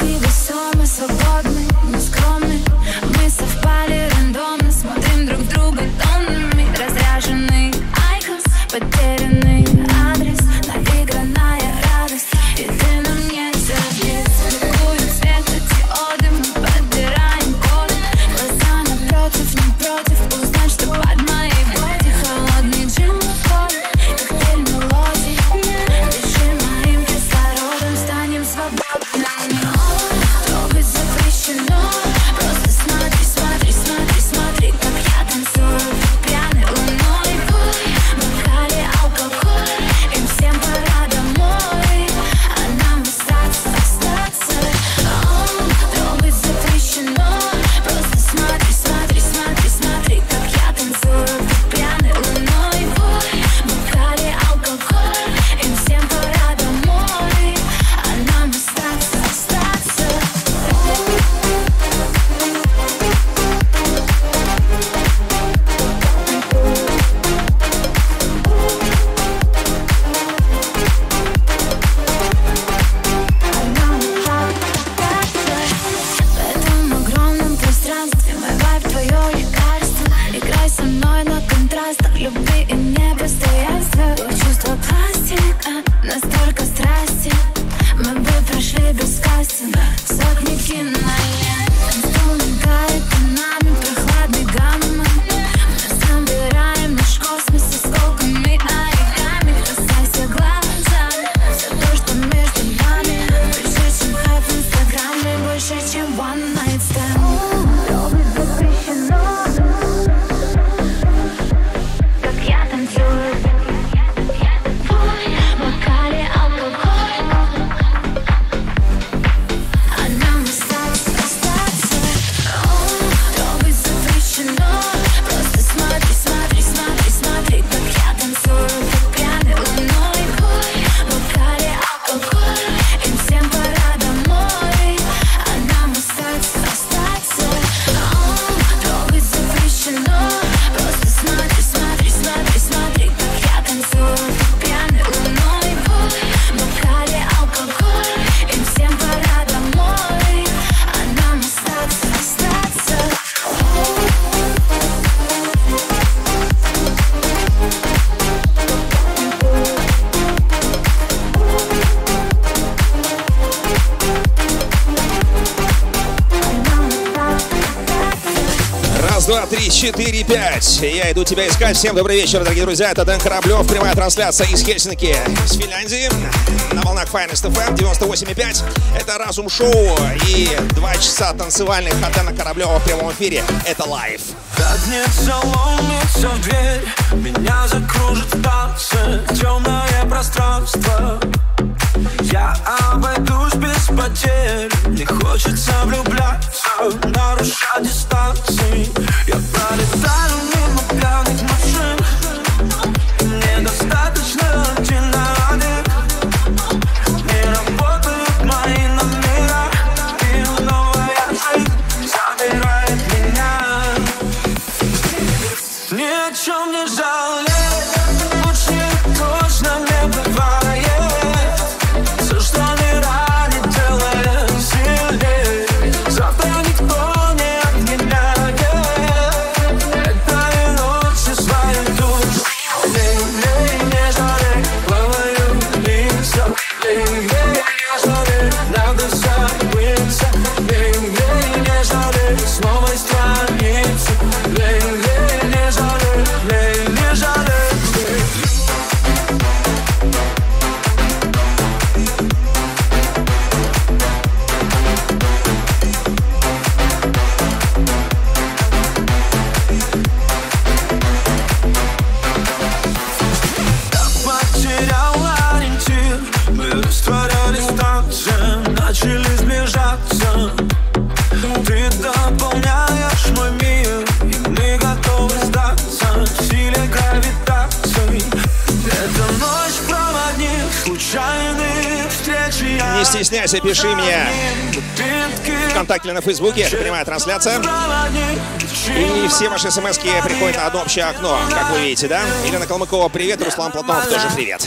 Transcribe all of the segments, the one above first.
4, 5. Я иду тебя искать. Всем добрый вечер, дорогие друзья. Это Дэн Кораблев. Прямая трансляция из Хельсинки, из Финляндии. На волнах Finest FM 98,5. Это Разум Шоу. И два часа танцевальных от Дэна Кораблева в прямом эфире. Это live. Пятница ломится в дверь Меня закружит в танце Темное пространство Я обойдусь без потерь. Не хочется влюбляться Нарушать дистанции. Я пролетаю мимо стесняйся, пиши мне ВКонтакте или на Фейсбуке. Это прямая трансляция. И все ваши смс приходят на одно общее окно, как вы видите, да? Елена Калмыкова, привет. Руслан Платонов тоже привет.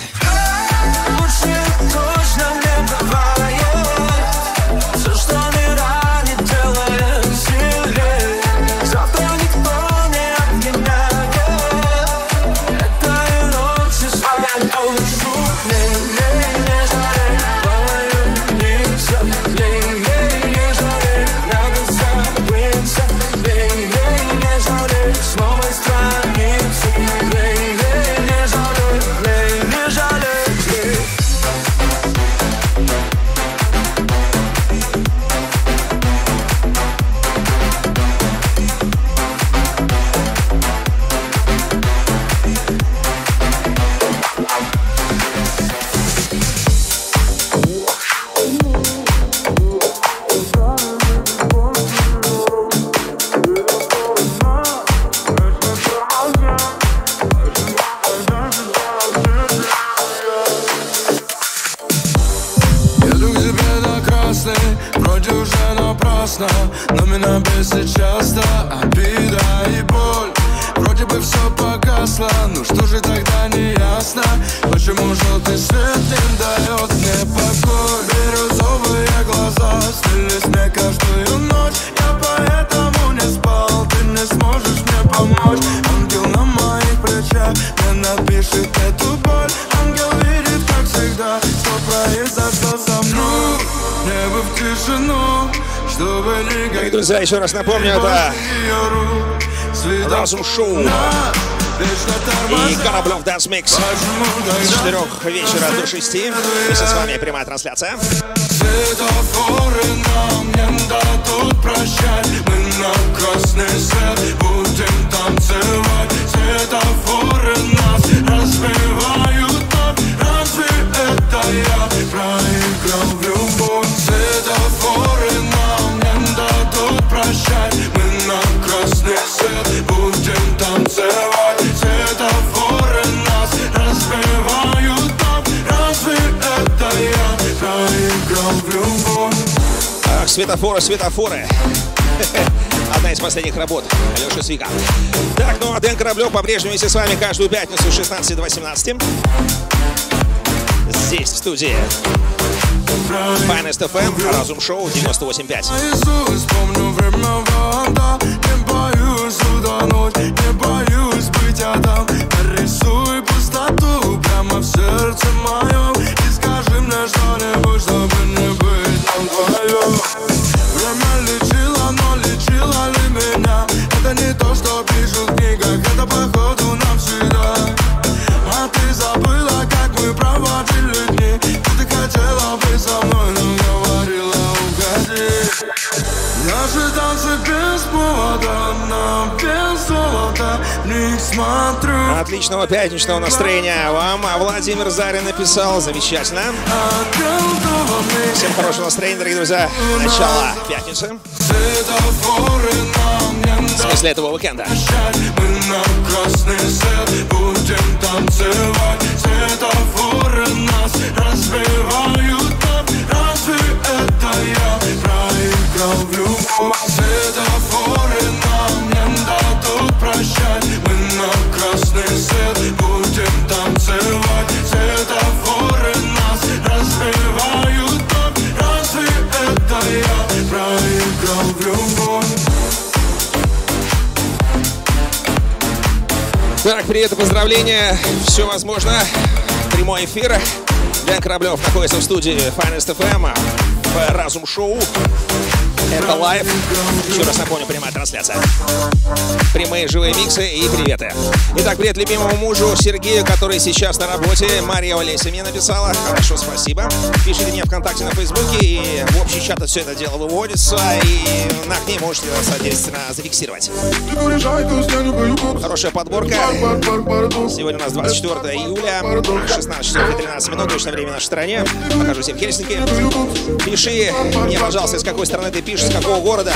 Никогда друзья, еще раз напомню, это Разум Шоу. И Кораблев Dance Mix. С тогда 4 вечера до 6. Вместе с вами прямая трансляция. Светофоры нам не дадут прощать. Мы на красный свет будем танцевать. Светофоры нас разбивают так. Разве это я проиграл в любовь? Светофоры нам не дадут прощать. Мы красный свет будем танцевать Светофоры нас разбивают так Разве это я проиграл в любовь? Ах, светофоры, светофоры. Одна из последних работ Алеша Свика. Так, ну а Дэн Кораблев по-прежнему вместе с вами каждую пятницу с 16 до 18. Здесь, в студии Finest FM, Разум Шоу 98.5. Иисус, помню время вода Не боюсь утонуть, не боюсь быть адам Нарисуй пустоту? Это не то, что пишут в книгах, это походу Отличного пятничного настроения вам. А Владимир Зарин написал. Замечательно. Всем хорошего настроения, дорогие друзья. Начало пятницы. В смысле этого уикенда. Светофоры нам не дадут прощать будем так привет и поздравления. Все возможно. Прямой эфир. Дэн Кораблев находится в студии Finest FM Разум Шоу. Это live. Еще раз напомню, прямая трансляция. Прямые живые миксы и приветы. Итак, привет любимому мужу Сергею, который сейчас на работе. Мария Олеся мне написала. Хорошо, спасибо. Пишите мне ВКонтакте на Фейсбуке, и в общий чат все это дело выводится, и на ней можете, соответственно, зафиксировать. Хорошая подборка. Сегодня у нас 24 июля, 16 часов и 13 минут, точное время в нашей стране. Нахожусь я в Хельсинки. Пиши мне, пожалуйста, из какой страны ты пишешь, с какого города.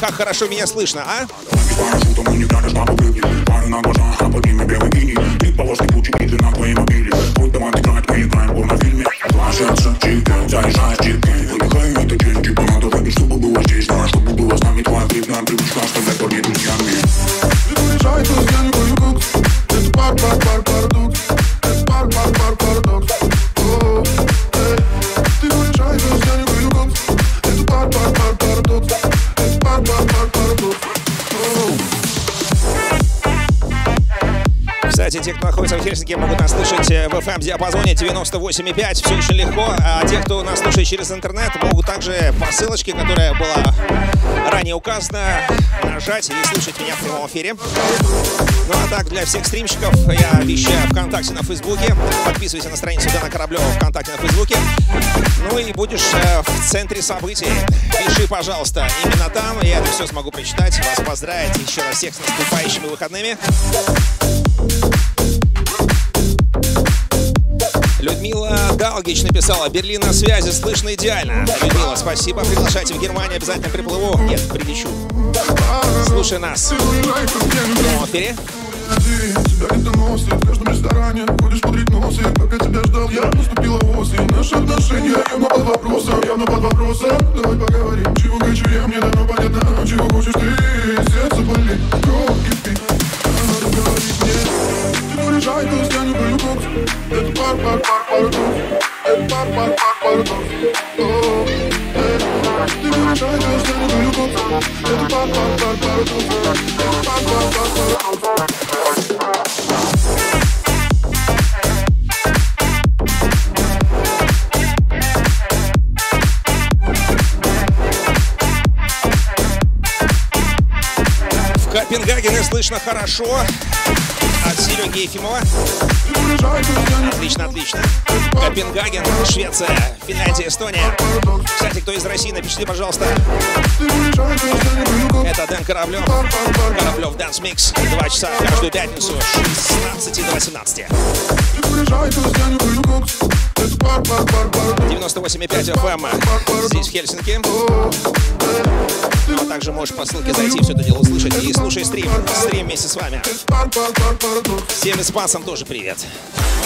Как хорошо меня слышно, а? а полосный путь и Кстати, те, кто находится в Хельсинки, могут нас слышать э, в FM-диапазоне 98,5. Все очень легко. А те, кто нас слушает через интернет, могут также по ссылочке, которая была ранее указана, нажать и слушать меня в прямом эфире. Ну а так, для всех стримщиков я обещаю ВКонтакте на Фейсбуке. Подписывайся на страницу Дана Кораблева ВКонтакте на Фейсбуке. Ну и будешь э, в центре событий. Пиши, пожалуйста, именно там. Я это все смогу прочитать. Вас поздравить еще раз всех с наступающими выходными. Людмила Далгич написала, Берлин на связи, слышно идеально. Людмила, спасибо, приглашайте в Германию, обязательно приплыву. Нет, прилечу. Слушай нас в эфире. один Тебя где-то носит в каждом ресторане Ходишь подрить носы, пока тебя ждал я Наступила осень, наши отношения явно под вопросом Явно под вопросом, давай поговорим Чего хочу я, мне давно понятно Чего хочешь ты, сердце болит, кровь кипит уезжай, то я не пою Это пар, пар, пар, парадокс Это пар, пар, пар, э, Ты уезжай, то я не пою Это пар, пар, пар, парадокс Это пар, пар, пар, В Копенгагене слышно хорошо. От Сереги Ефимова. Отлично, отлично. Копенгаген, Швеция, Финляндия, Эстония. Кстати, кто из России, напишите, пожалуйста. Это Дэн Кораблев. Кораблев Dance Mix. Два часа каждую пятницу с 16 до 18. 98,5 FM здесь, в Хельсинки. А также можешь по ссылке зайти, все это дело услышать. И слушай стрим. Стрим вместе с вами. Всем испанцам тоже привет. Тихая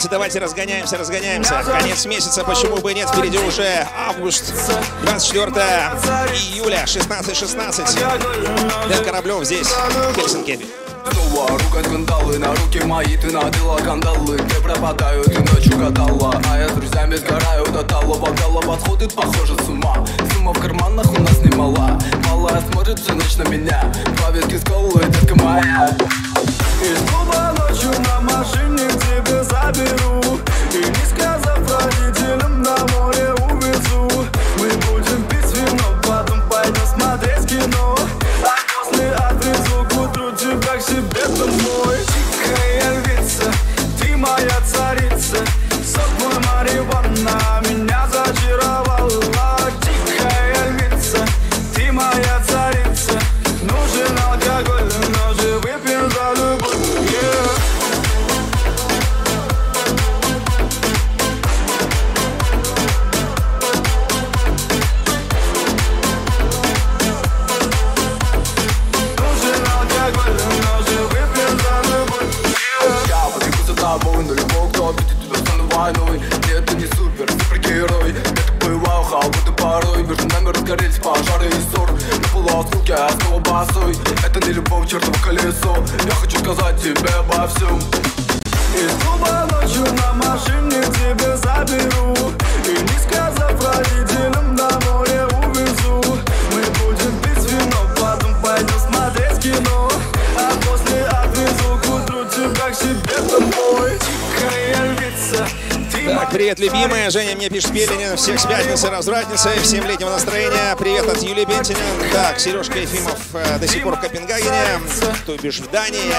Давайте, давайте, разгоняемся, разгоняемся. Конец месяца, почему бы и нет, впереди уже август, 24 июля, 16.16. Дэн Кораблев здесь, в Хельсинки. Снова ругать скандалы на руки мои Ты надела кандалы, где пропадаю Ты ночью гадала, а я с друзьями сгораю До талого голова сходит, похоже, с ума Сумма в карманах у нас немала Малая смотрит всю ночь на меня Два виски с колой, детка моя Из клуба ночью на машине к заберу. И не сказав родителям на море увезу разгорелись пожары и ссор. На полуоскуке, а снова босой Это не любовь, чертово колесо. Я хочу сказать тебе обо всем. Из клуба ночью на машине к тебе заберу. И не сказав родителям привет, любимая. Женя мне пишет Пелинин. Всех с пятницы, развратницы. Всем летнего настроения. Привет от Юлии Бентина. Так, Сережка Ефимов э, до сих пор в Копенгагене. То бишь в Дании.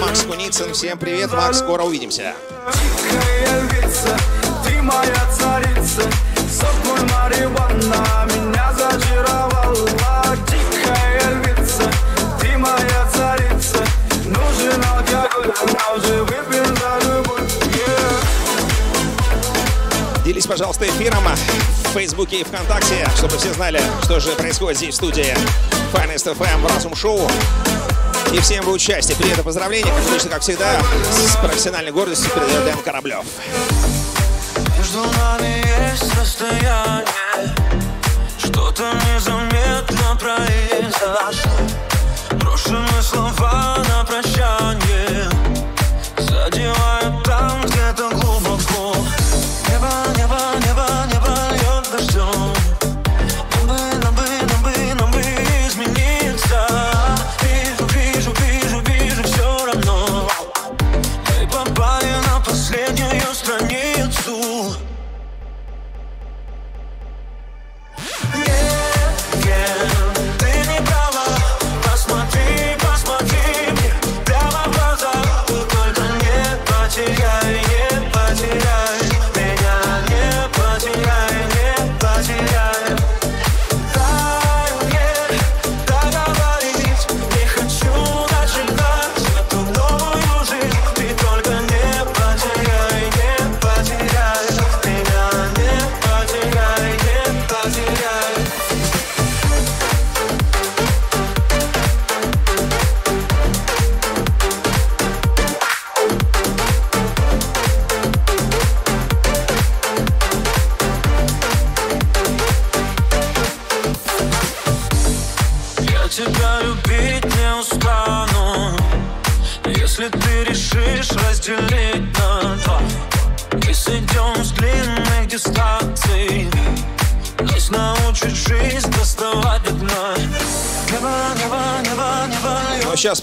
Макс Куницын. Всем привет, Макс. Скоро увидимся. Ты моя царица пожалуйста, эфиром в Фейсбуке и ВКонтакте, чтобы все знали, что же происходит здесь в студии Finest FM Разум Шоу. И всем в участие. Привет и поздравления. Точно как всегда, с профессиональной гордостью передает Дэн Кораблев. Между нами есть расстояние Что-то незаметно произошло Брошенные слова на прощание Задевают там где-то глубоко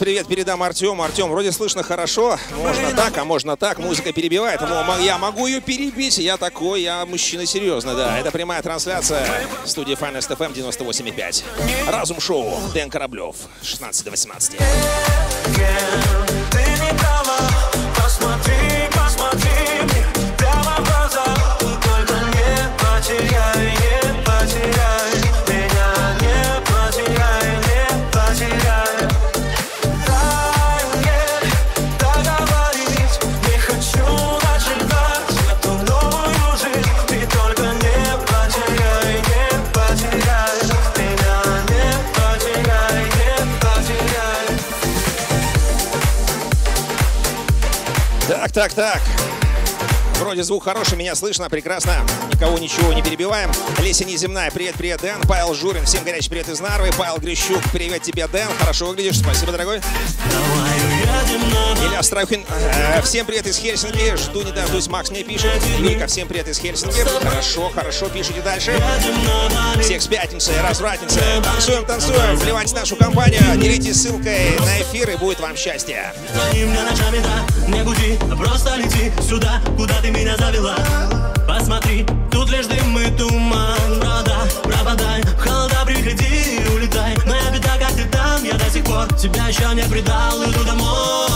привет передам Артему. Артем, вроде слышно хорошо. Можно так, а можно так. Музыка перебивает. Но я могу ее перебить. Я такой, я мужчина серьезно, да. Это прямая трансляция студии Finest FM 98,5. Разум шоу. Дэн Кораблев. 16 до 18. Ты не права Так, так. Вроде звук хороший, меня слышно, прекрасно. Никого ничего не перебиваем. Леся Неземная, привет, привет, Дэн. Павел Журин, всем горячий привет из Нарвы. Павел Грищук, привет тебе, Дэн. Хорошо выглядишь, спасибо, дорогой. Илья Страхин, э, всем привет из Хельсинки. Жду не дождусь, Макс мне пишет. Юлька, всем привет из Хельсинки. Хорошо, хорошо, пишите дальше. Всех с пятницы, развратницы. Танцуем, танцуем. Вливайте нашу компанию. Делитесь ссылкой на эфир и будет вам счастье. Да, просто лети сюда, куда ты меня завела. Посмотри, тут лишь дым и туман, брода, пропадай, холода приходи тебя еще не предал, иду домой.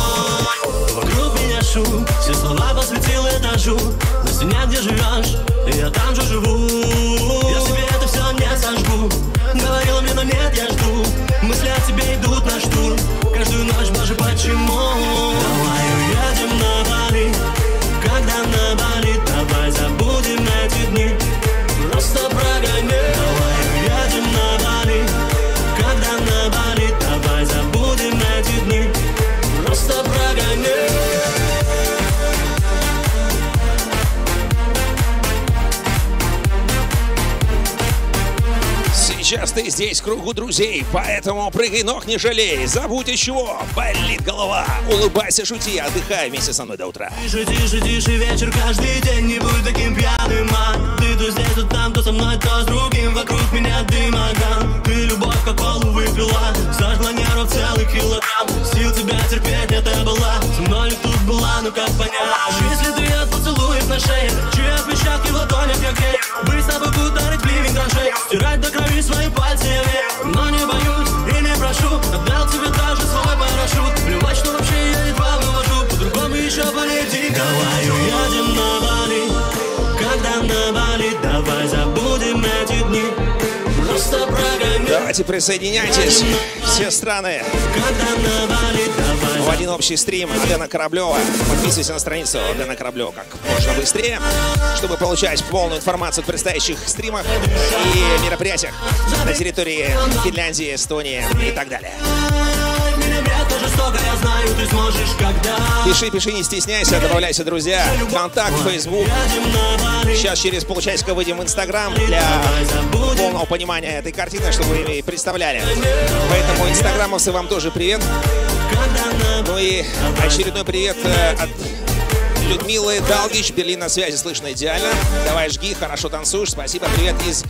Вокруг меня шум, все слова посвятил этажу, на стене, где живешь, я там же живу. Я себе это все не сожгу, говорила кругу друзей, поэтому прыгай ног не жалей. Забудь из чего, болит голова. Улыбайся, шути, отдыхай вместе со мной до утра. Тише, тише, тише вечер каждый день Не будь таким пьяным, а. Ты то здесь, то там, то со мной, то с другим. Вокруг меня дым, огонь. Ты любовь как колу выпила. Сожгла нервов целый килограмм. Сил тебя терпеть не была Со мной ли тут была, ну как понять? Если ты от поцелуев на шее Чьи отпечатки в ладонях я грею. Быть с тобой ударить в Стирать до крови свои пальцы я Давайте присоединяйтесь, все страны, в один общий стрим Дэна Кораблева. Подписывайся на страницу Дэна Кораблева как можно быстрее, чтобы получать полную информацию о предстоящих стримах и мероприятиях на территории Финляндии, Эстонии и так далее. Знаю, ты сможешь когда Пиши, пиши, не стесняйся, добавляйся, друзья. Контакт, Facebook. Сейчас через полчасика выйдем в Инстаграм для полного понимания этой картины, чтобы вы представляли. Поэтому инстаграмовцы вам тоже привет. Ну и очередной привет э, от Людмилы Далгич. Берлин на связи, слышно идеально. Давай жги, хорошо танцуешь. Спасибо. Привет из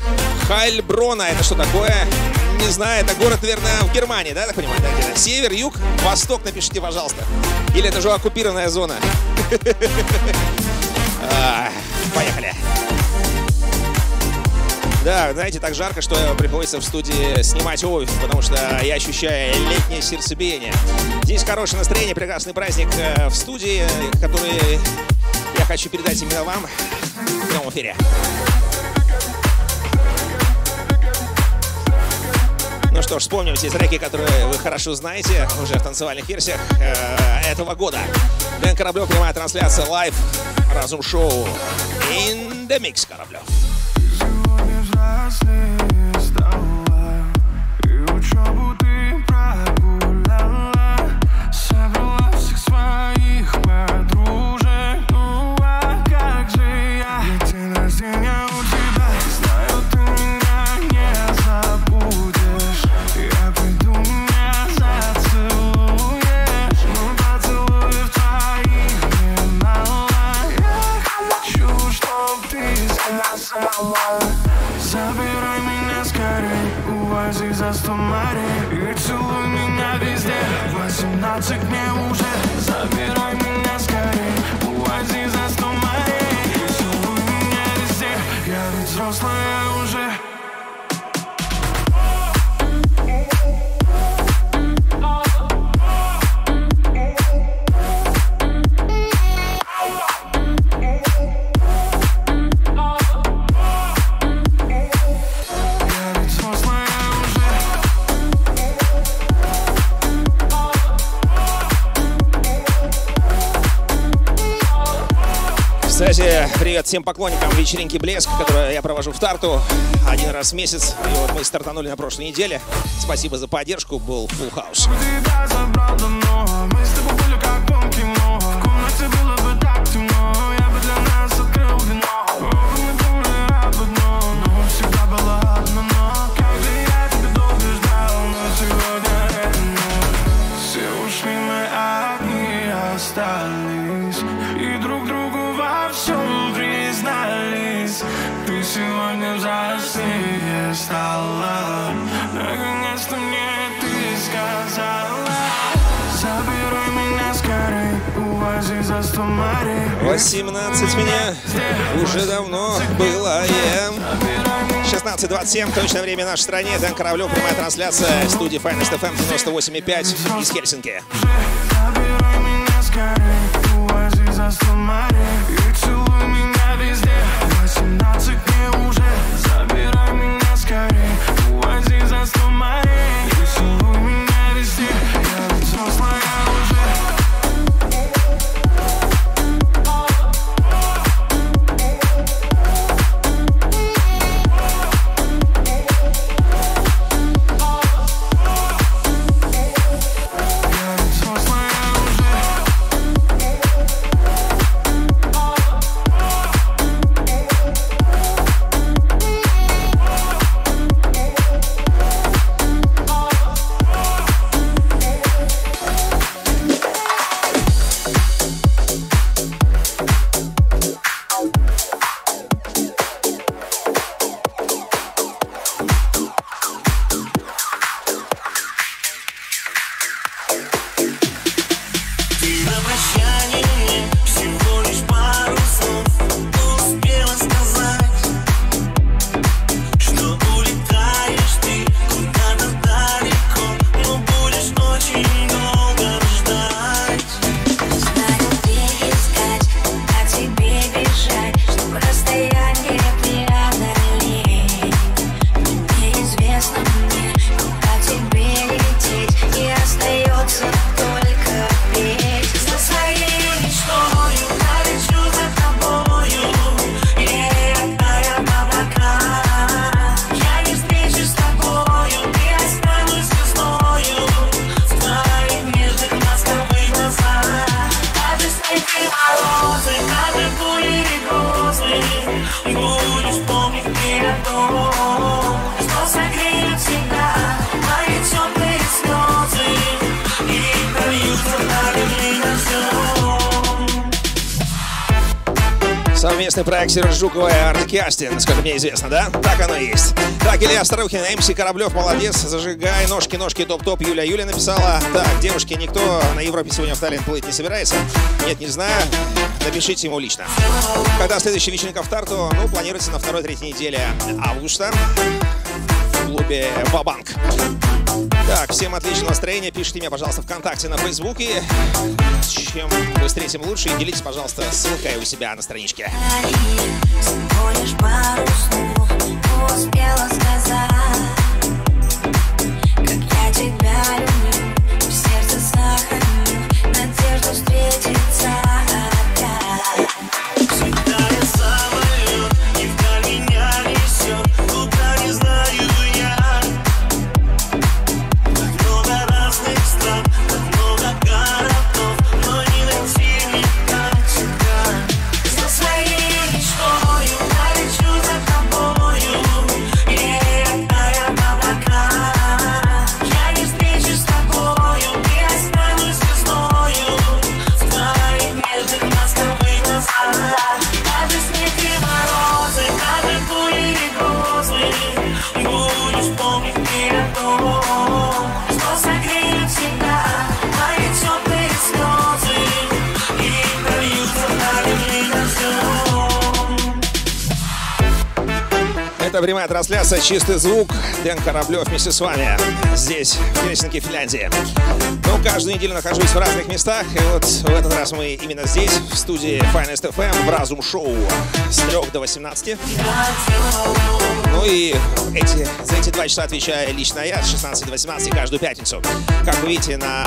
Хайльброна. Это что такое? Не знаю, это город, наверное, в Германии, да, так понимаю? Да, где-то. Север, юг, восток, напишите, пожалуйста. Или это же оккупированная зона? А, Поехали. Да, знаете, так жарко, что приходится в студии снимать обувь, потому что я ощущаю летнее сердцебиение. Здесь хорошее настроение, прекрасный праздник э, в студии, который я хочу передать именно вам в прямом эфире. Ну что ж, вспомним те треки, которые вы хорошо знаете уже в танцевальных версиях э, этого года. Дэн Кораблев, прямая трансляция, live, разум шоу. In the mix, Кораблев. Стала И учебу ты восемнадцать мне уже Забирай привет всем поклонникам вечеринки «Блеск», которую я провожу в Тарту один раз в месяц. И вот мы стартанули на прошлой неделе. Спасибо за поддержку, был full house. 18 меня уже давно было. yeah. 16.27, точное время в нашей стране. Дэн Кораблев, прямая трансляция студии Finest FM 98.5 из Хельсинки. Забирай меня скорей, увози за сто морей Совместный проект Сережи Жукова и Артики Асти, насколько мне известно, да? Так оно и есть. Так, Илья Старухин, МС Кораблев, молодец, зажигай, ножки, ножки, топ-топ, Юля Юля написала. Так, девушки, никто на Европе сегодня в Таллин плыть не собирается? Нет, не знаю, напишите ему лично. Когда следующая вечеринка в Тарту? Ну, планируется на второй-третьей неделе августа в клубе Бабанк. Так, всем отличного настроения. Пишите мне, пожалуйста, ВКонтакте на Фейсбуке. Чем быстрее, тем лучше. И делитесь, пожалуйста, ссылкой у себя на страничке. Тебя люблю, в сердце сохраню надежду встретиться прямая трансляция, чистый звук. Дэн Кораблев вместе с вами здесь, в Хельсинки, Финляндии. Ну, каждую неделю нахожусь в разных местах. И вот в этот раз мы именно здесь, в студии Finest FM, в Разум Шоу с 3 до 18. Ну и эти, за эти два часа отвечаю лично я с 16 до 18 каждую пятницу. Как вы видите на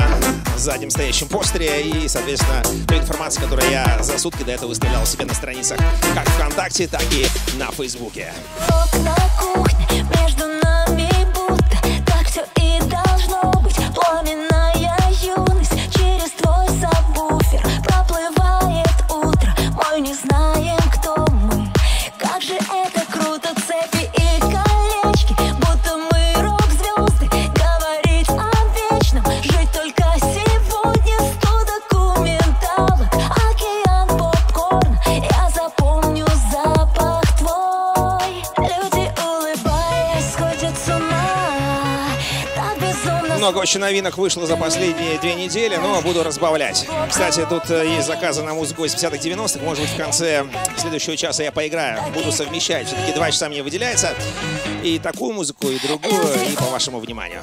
заднем стоящем постере и, соответственно, той информации, которую я за сутки до этого выставлял себе на страницах как ВКонтакте, так и на Фейсбуке. Много очень новинок вышло за последние две недели, но буду разбавлять. Кстати, тут э, есть заказы на музыку из 50-х, 90-х. Может быть, в конце следующего часа я поиграю. Буду совмещать. Все-таки два часа мне выделяется. И такую музыку, и другую, и по вашему вниманию.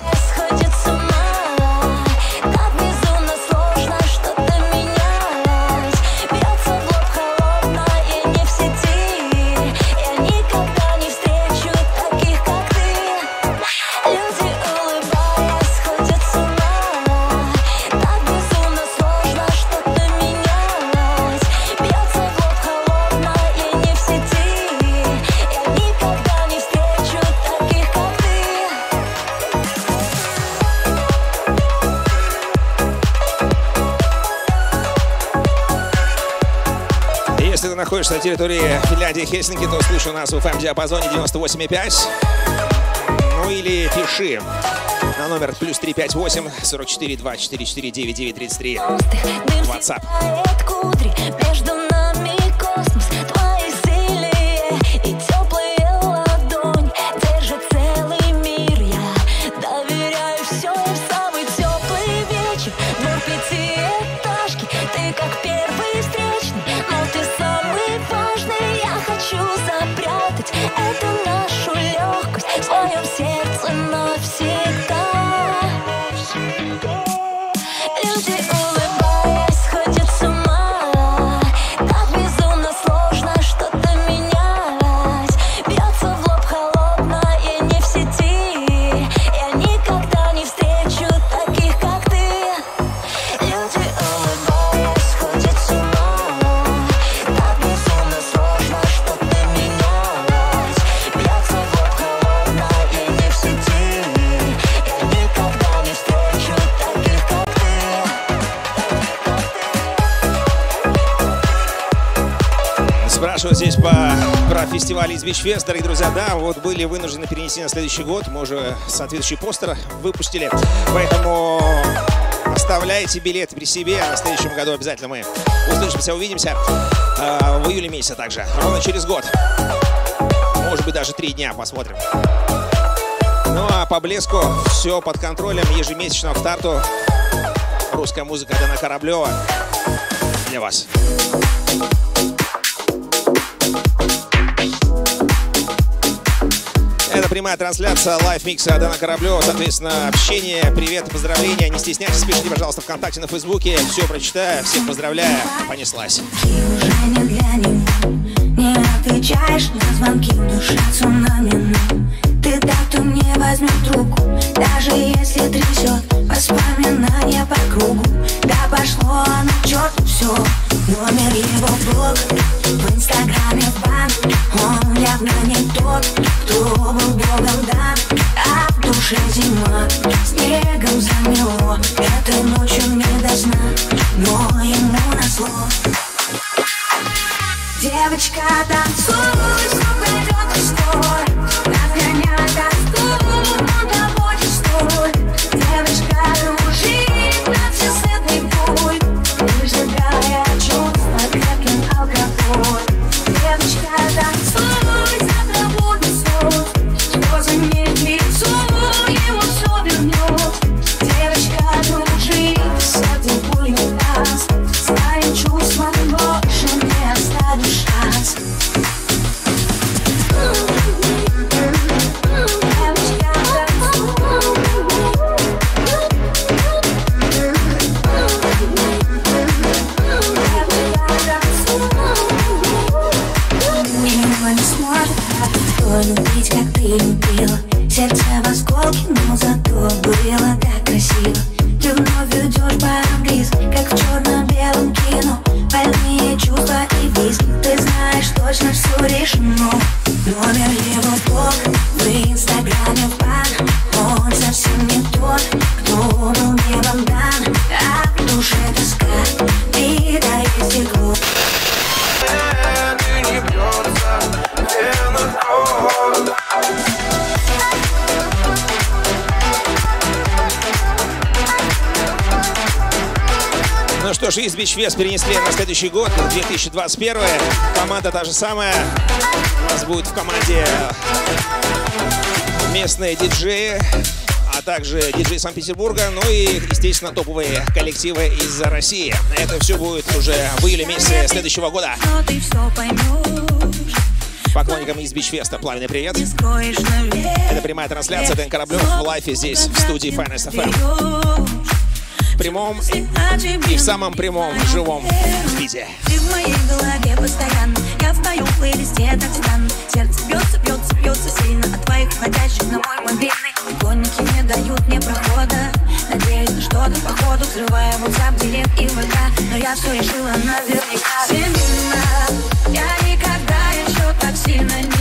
Находишься на территории Финляндии Хельсинки, то слушай нас в FM-диапазоне 98,5. Ну или пиши на номер плюс 358 44 244 9933. WhatsApp. Fest. Дорогие друзья, да, вот были вынуждены перенести на следующий год. Мы уже соответствующий постер выпустили. Поэтому оставляйте билеты при себе. А на следующем году обязательно мы услышимся, увидимся. э, в июле месяце также. Ровно через год. Может быть, даже три дня. Посмотрим. Ну а по блеску все под контролем ежемесячного старту. Русская музыка Дана Кораблева для вас. Прямая трансляция live-микса Дэна Кораблева. Соответственно, общение, привет, поздравления. Не стесняйтесь, пишите, пожалуйста, ВКонтакте, на Фейсбуке. Все прочитаю. Всех поздравляю. Понеслась. не Не отвечаешь на звонки, душа цунами Ты так, мне возьмет трубку Даже если трясет воспоминания по кругу пошло оно к черту все Номер его блог В инстаграме в бан Он явно не тот, кто был богом дан А в душе зима Снегом замело. Этой ночью не до сна Но ему назло. Девочка, танцуй, снова идет история Разгоняй тоску, он того не стоит Девочка, Beach Fest перенесли на следующий год, 2021. Команда та же самая. У нас будет в команде местные диджеи, а также диджеи Санкт-Петербурга, ну и, естественно, топовые коллективы из России. Это все будет уже в июле месяце следующего года. Поклонникам из Fest пламенный привет. Это прямая трансляция Дэн Кораблев в лайфе здесь, в студии Finest FM. В прямом и в самом прямом живом виде. Ты в моей голове постоянно. Я в твоем плейлисте так странно Сердце бьется, бьется, бьется сильно От твоих входящих на мой мобильный. Гонники не дают мне прохода. Надеюсь на что-то походу Взрывая WhatsApp, директ и ВК Но я все решила наверняка. Всемирно Я никогда еще так сильно не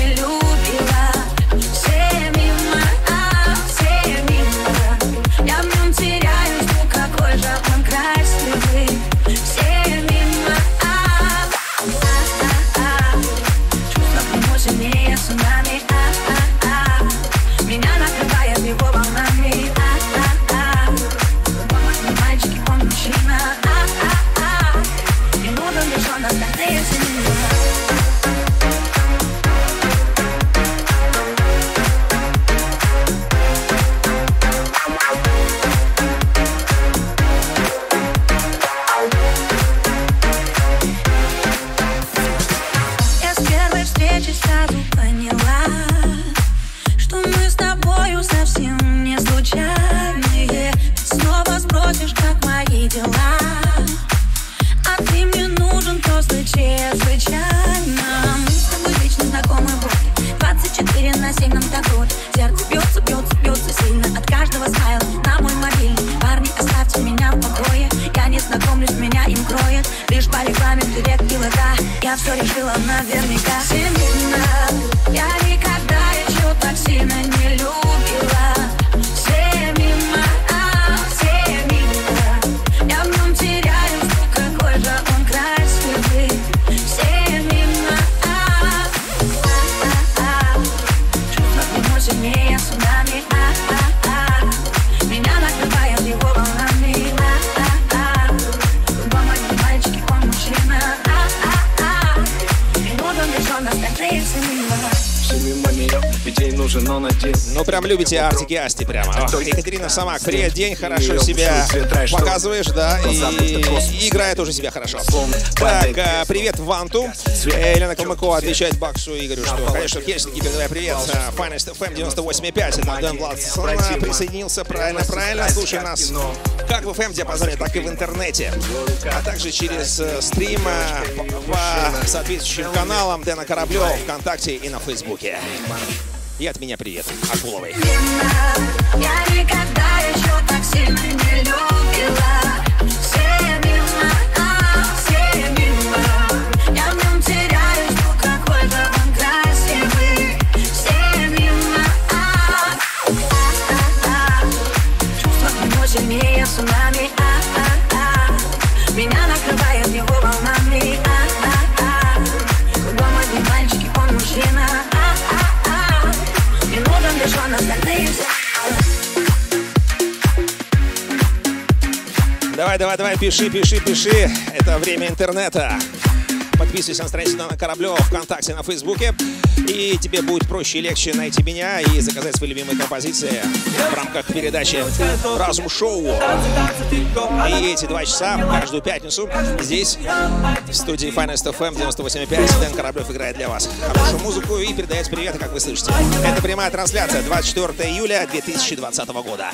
любите артики Асти прямо. Ох, Екатерина Самак, привет, день, хорошо себя показываешь, да, и, и играет уже себя хорошо. Так, а, привет Ванту. Елена Калмыкова отвечает Баксу Игорю, что, конечно, Хельсинки передавай привет. А, Finest FM 98.5, это Дэн Владсон присоединился, правильно, правильно. Слушай нас как в FM диапазоне, так и в интернете, а также через э, стрим по по соответствующим каналам Дэна Кораблева ВКонтакте и на Фейсбуке. И от меня привет, Акуловой. Пиши, пиши, пиши. Это время интернета. Подписывайся на страницу Дана Кораблева ВКонтакте, на Фейсбуке. И тебе будет проще и легче найти меня и заказать свои любимые композиции в рамках передачи «Разум Шоу». И эти два часа каждую пятницу здесь, в студии Finest FM 98.5, Дэн Кораблев играет для вас хорошую музыку и передает приветы, как вы слышите. Это прямая трансляция 24 июля 2020 года.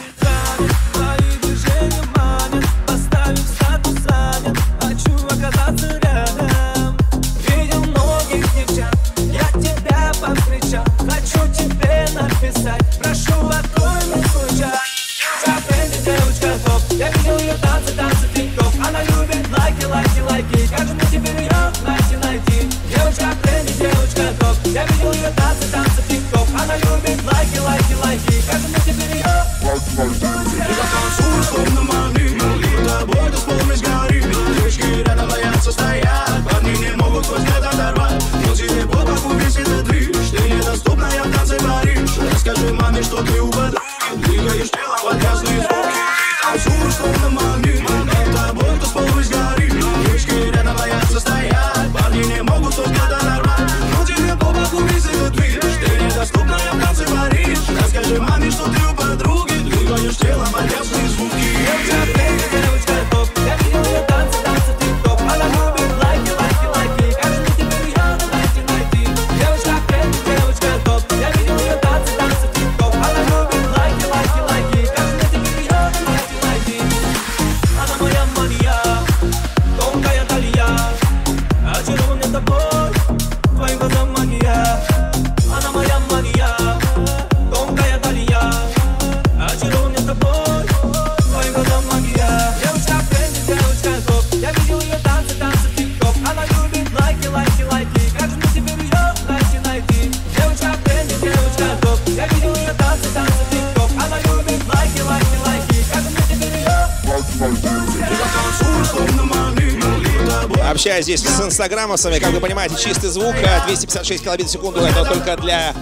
Инстаграмовцами, как вы понимаете, чистый звук, а 256 килобит в секунду, это только для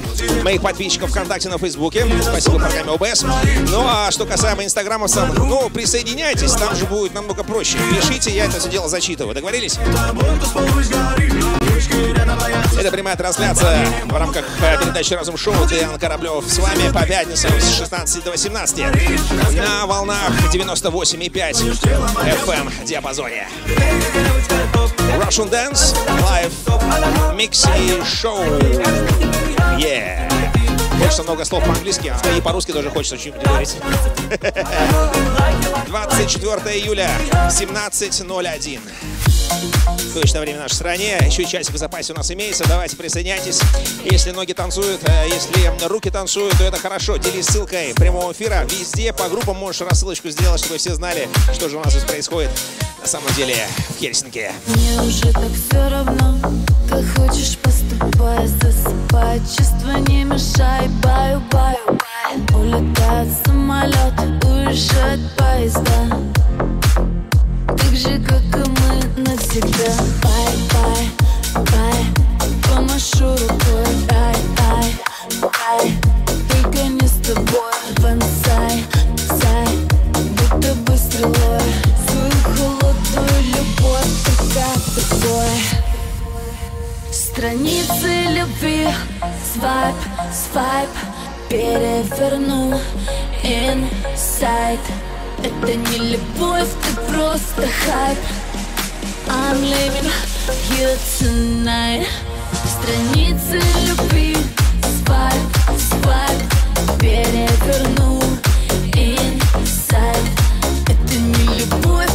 моих подписчиков ВКонтакте на Фейсбуке. Спасибо программе ОБС. Ну а что касаемо инстаграмовцев, ну присоединяйтесь, там же будет намного проще. Пишите, я это все дело зачитываю. Договорились? Это прямая трансляция в рамках э, передачи Разум Шоу. Дэн Кораблев с вами по пятницам с 16 до 18 на волнах 98,5 FM диапазоне. Russian Dance, Live, Mix и шоу. Yeah. Хочется много слов по-английски, а и по-русски тоже хочется что-нибудь говорить. 24 июля, 17.01. Точное время в нашей стране. Еще и часик в запасе у нас имеется. Давайте присоединяйтесь. Если ноги танцуют, э, если руки танцуют, то это хорошо. Делись ссылкой прямого эфира. Везде по группам можешь рассылочку сделать, чтобы все знали, что же у нас здесь происходит самом деле в Хельсинки. Мне уже так все равно, как хочешь поступай Засыпай, чувства не мешай Баю, баю, баю. Улетает самолет, уезжает поезда. Так же, как и мы навсегда. Бай, бай, бай Помашу рукой, ай, ай, ай Только не с тобой, бонсай, сай Будто бы стрелой Страницы любви. Свайп, свайп. Переверну Инсайд Это не любовь, ты просто хайп. I'm living here tonight. Страницы любви. Свайп, свайп. Переверну Инсайд Это не любовь,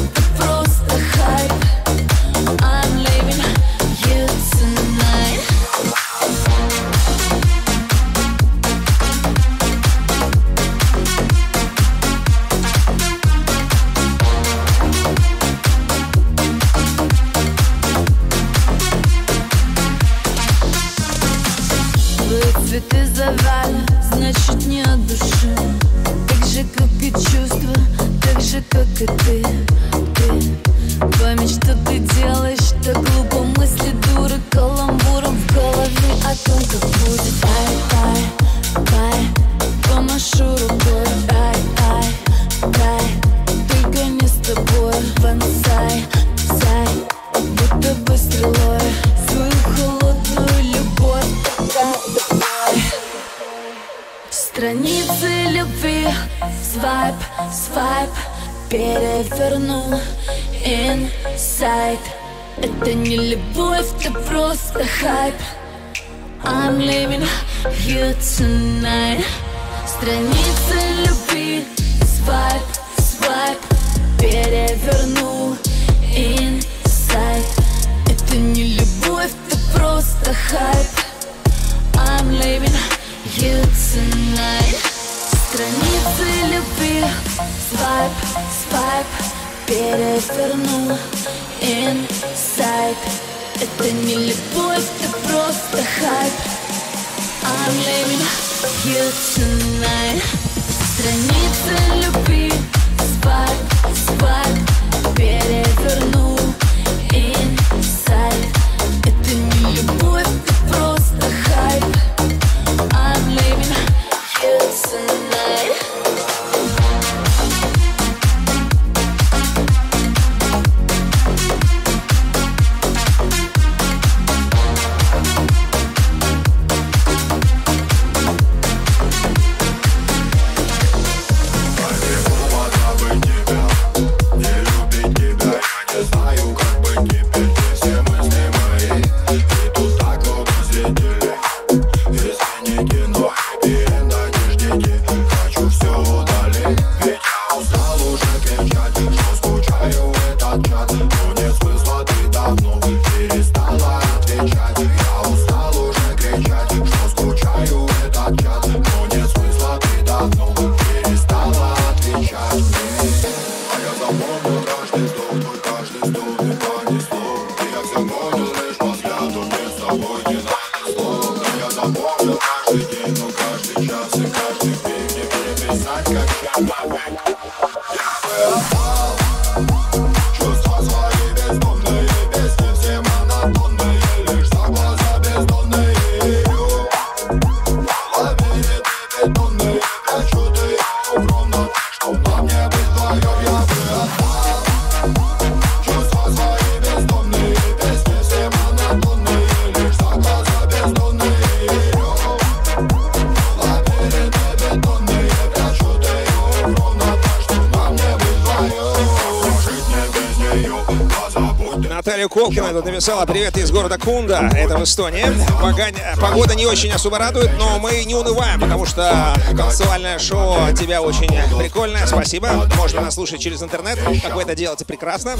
Колкина тут написала «Привет из города Кунда». Это в Эстонии. Погань- Погода не очень особо радует, но мы не унываем, потому что танцевальное шоу тебя очень прикольное. Спасибо. Можно нас слушать через интернет. Как вы это делаете, прекрасно.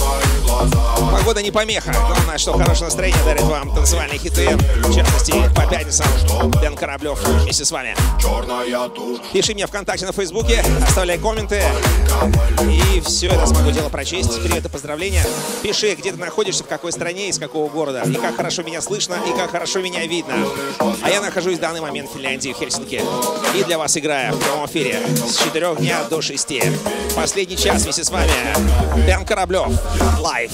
Погода не помеха. Главное, что хорошее настроение дарит вам танцевальные хиты. В частности, по пятницам. Дэн Кораблев вместе с вами. Пиши мне ВКонтакте, на Фейсбуке, оставляй комменты. И все это смогу дело прочесть. Привет и поздравления. Пиши, где ты находишься, в какой стране, из какого города. И как хорошо меня слышно, и как хорошо меня видно. А я нахожусь в данный момент в Финляндии, в Хельсинки. И для вас играю в прямом эфире с 4 дня до 6. Последний час вместе с вами. Дэн Кораблев. Лайв.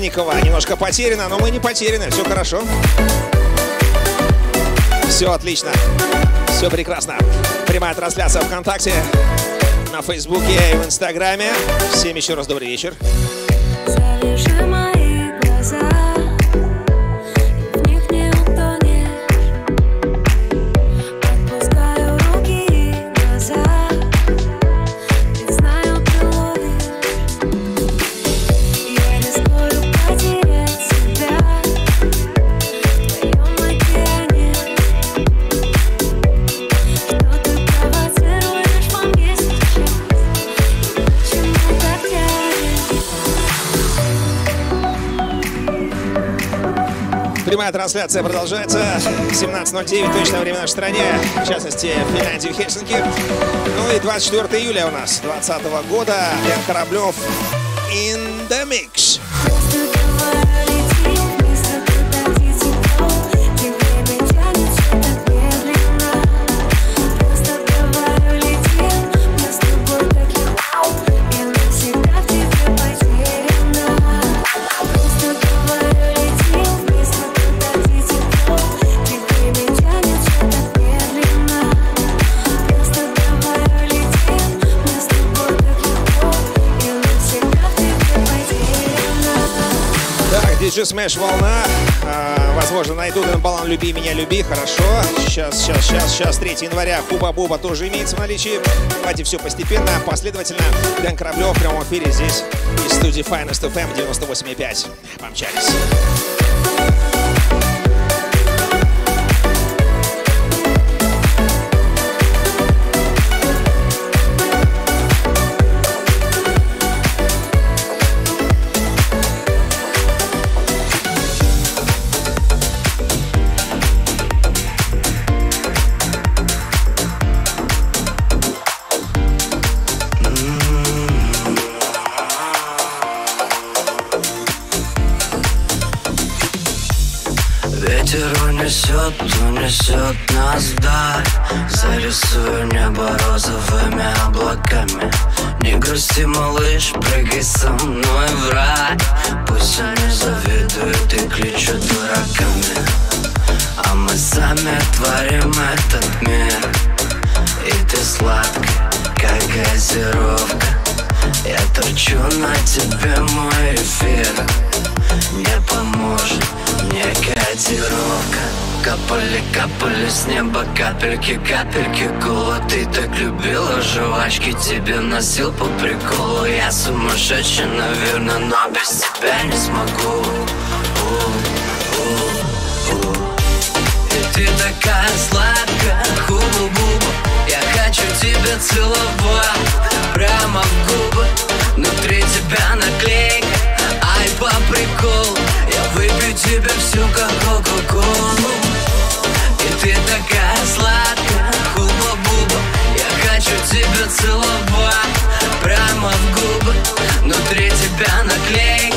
Элина Темникова. Немножко потеряна, но мы не потеряны. Все хорошо. Все отлично. Все прекрасно. Прямая трансляция ВКонтакте, на Фейсбуке и в Инстаграме. Всем еще раз добрый вечер. Трансляция продолжается. 17.09 точное время в нашей стране, в частности, в Финляндии, в Хельсинки. Ну и 24 июля у нас 2020 года. Дэн Кораблев in Смэш волна. А, возможно, найду на балан «Люби меня, люби». Хорошо. Сейчас, сейчас, сейчас, сейчас. 3 января Хуба-Буба тоже имеется в наличии. Давайте все постепенно, последовательно. Дэн Кораблев в прямом эфире здесь из студии Finest FM 98.5. Помчались. Унесет нас вдаль Зарисую небо розовыми облаками. Не грусти, малыш, прыгай со мной в рай. Пусть они завидуют и кличут дураками. А мы сами творим этот мир. И ты сладкая, как газировка. Я торчу на тебе мой эфир. Не поможет мне кодировка Капали, капали с неба капельки, капельки кола Ты так любила жвачки, тебе носил по приколу. Я сумасшедший, наверное, но без тебя не смогу. И ты такая сладкая, хуба-буба Я хочу тебя целовать прямо в губы. Внутри тебя наклейка, ай по приколу. Я выпью тебе всю как кока-колу ты такая сладкая, хуба-буба Я хочу тебя целовать прямо в губы. Внутри тебя наклейка,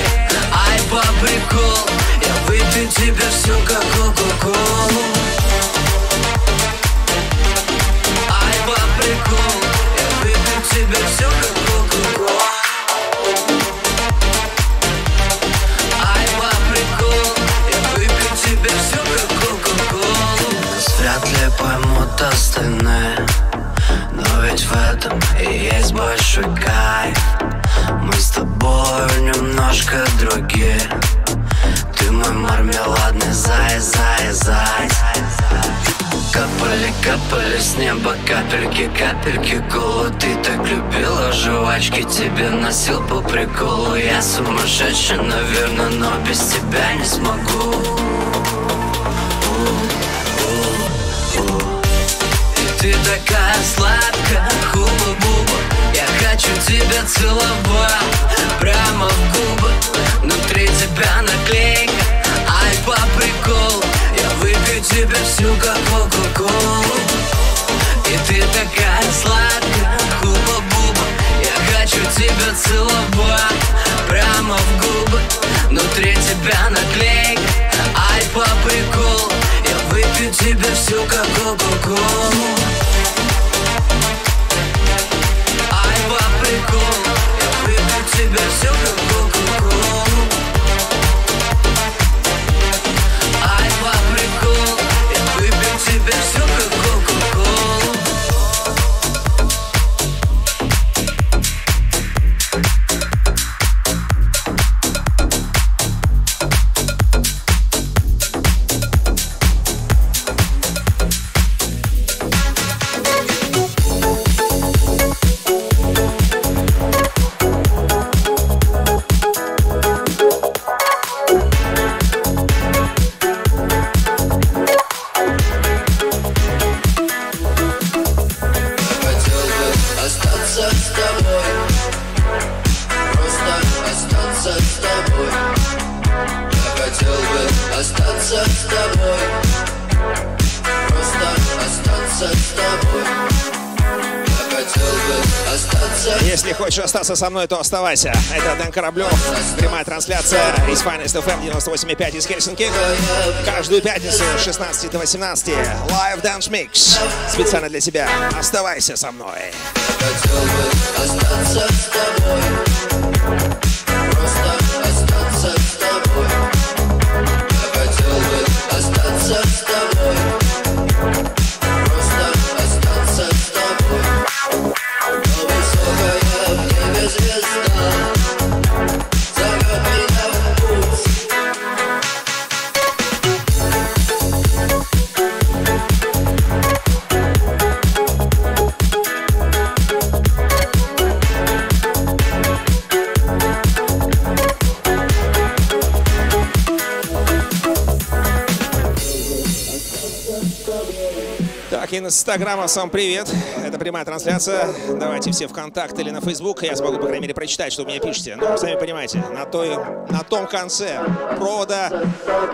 ай по приколу. Я выпью тебе всю как кока-колу. Ай по приколу. Я выпью тебе всю как кока-колу Вряд ли поймут остальные Но ведь в этом и есть большой кайф. Мы с тобой немножко другие. Ты мой мармеладный зай, зай, зай. Капали, капали с неба капельки, капельки кола Ты так любила жвачки, тебе носил по приколу. Я сумасшедший, наверное, но без тебя не смогу ты такая сладкая, хуба-буба Я хочу тебя целовать прямо в губы. Внутри тебя наклейка, ай по приколу. Я выпью тебя всю как кока-колу. И ты такая сладкая, хуба-буба Я хочу тебя целовать прямо в губы. Внутри тебя наклейка, ай по приколу выпью тебя всю как кока-колу Ай по приколу Я выпью тебя всю как кока-колу хочешь остаться со мной, то оставайся. Это Дэн Кораблев. Прямая трансляция из Finest FM 98.5 из Хельсинки. Каждую пятницу с 16 до 18. Live Dance Mix. Специально для тебя. Оставайся со мной. Хотел бы. Инстаграма, всем привет. Это прямая трансляция. Давайте все ВКонтакт или на Facebook. Я смогу, по крайней мере, прочитать, что вы меня пишете. Но сами понимаете, на, той, на том конце провода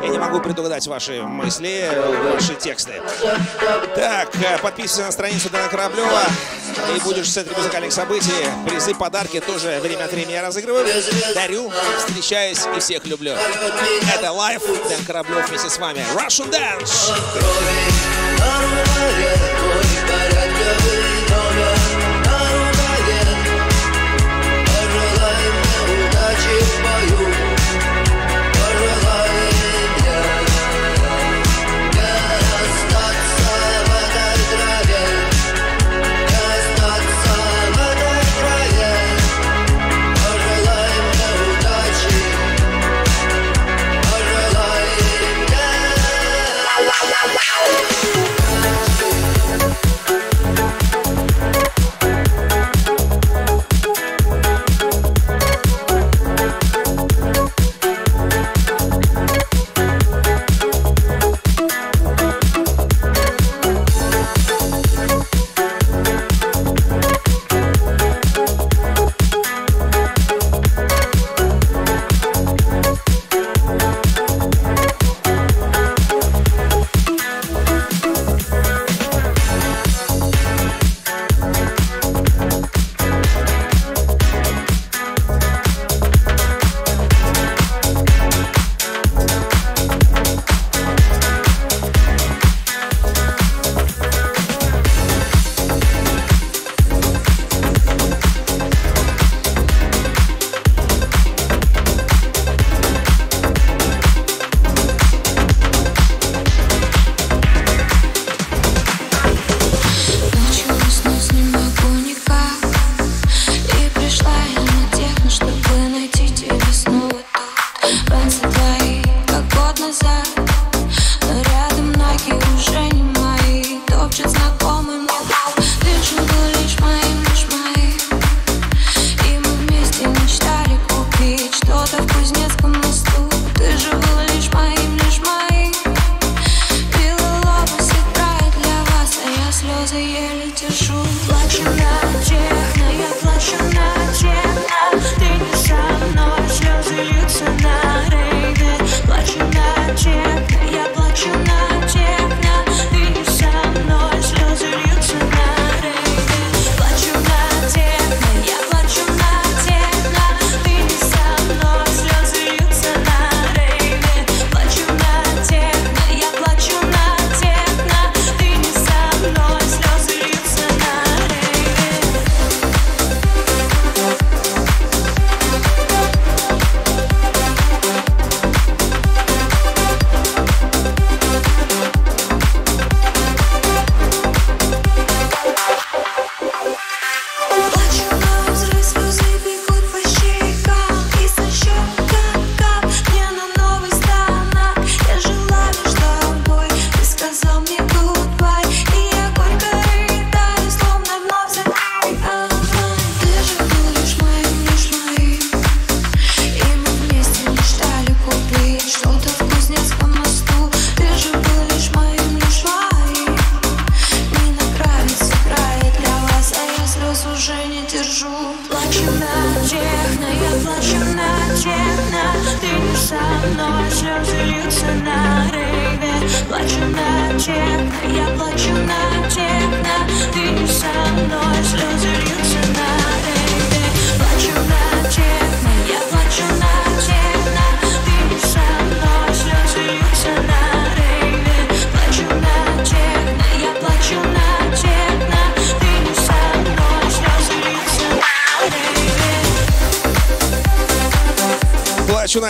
я не могу предугадать ваши мысли, ваши тексты. Так, э, подписывайся на страницу Дана Кораблева и будешь в центре музыкальных событий. Призы, подарки тоже время от времени я разыгрываю. Дарю, встречаюсь и всех люблю. Это лайф. Дэн Кораблев вместе с вами. Russian Dance! go.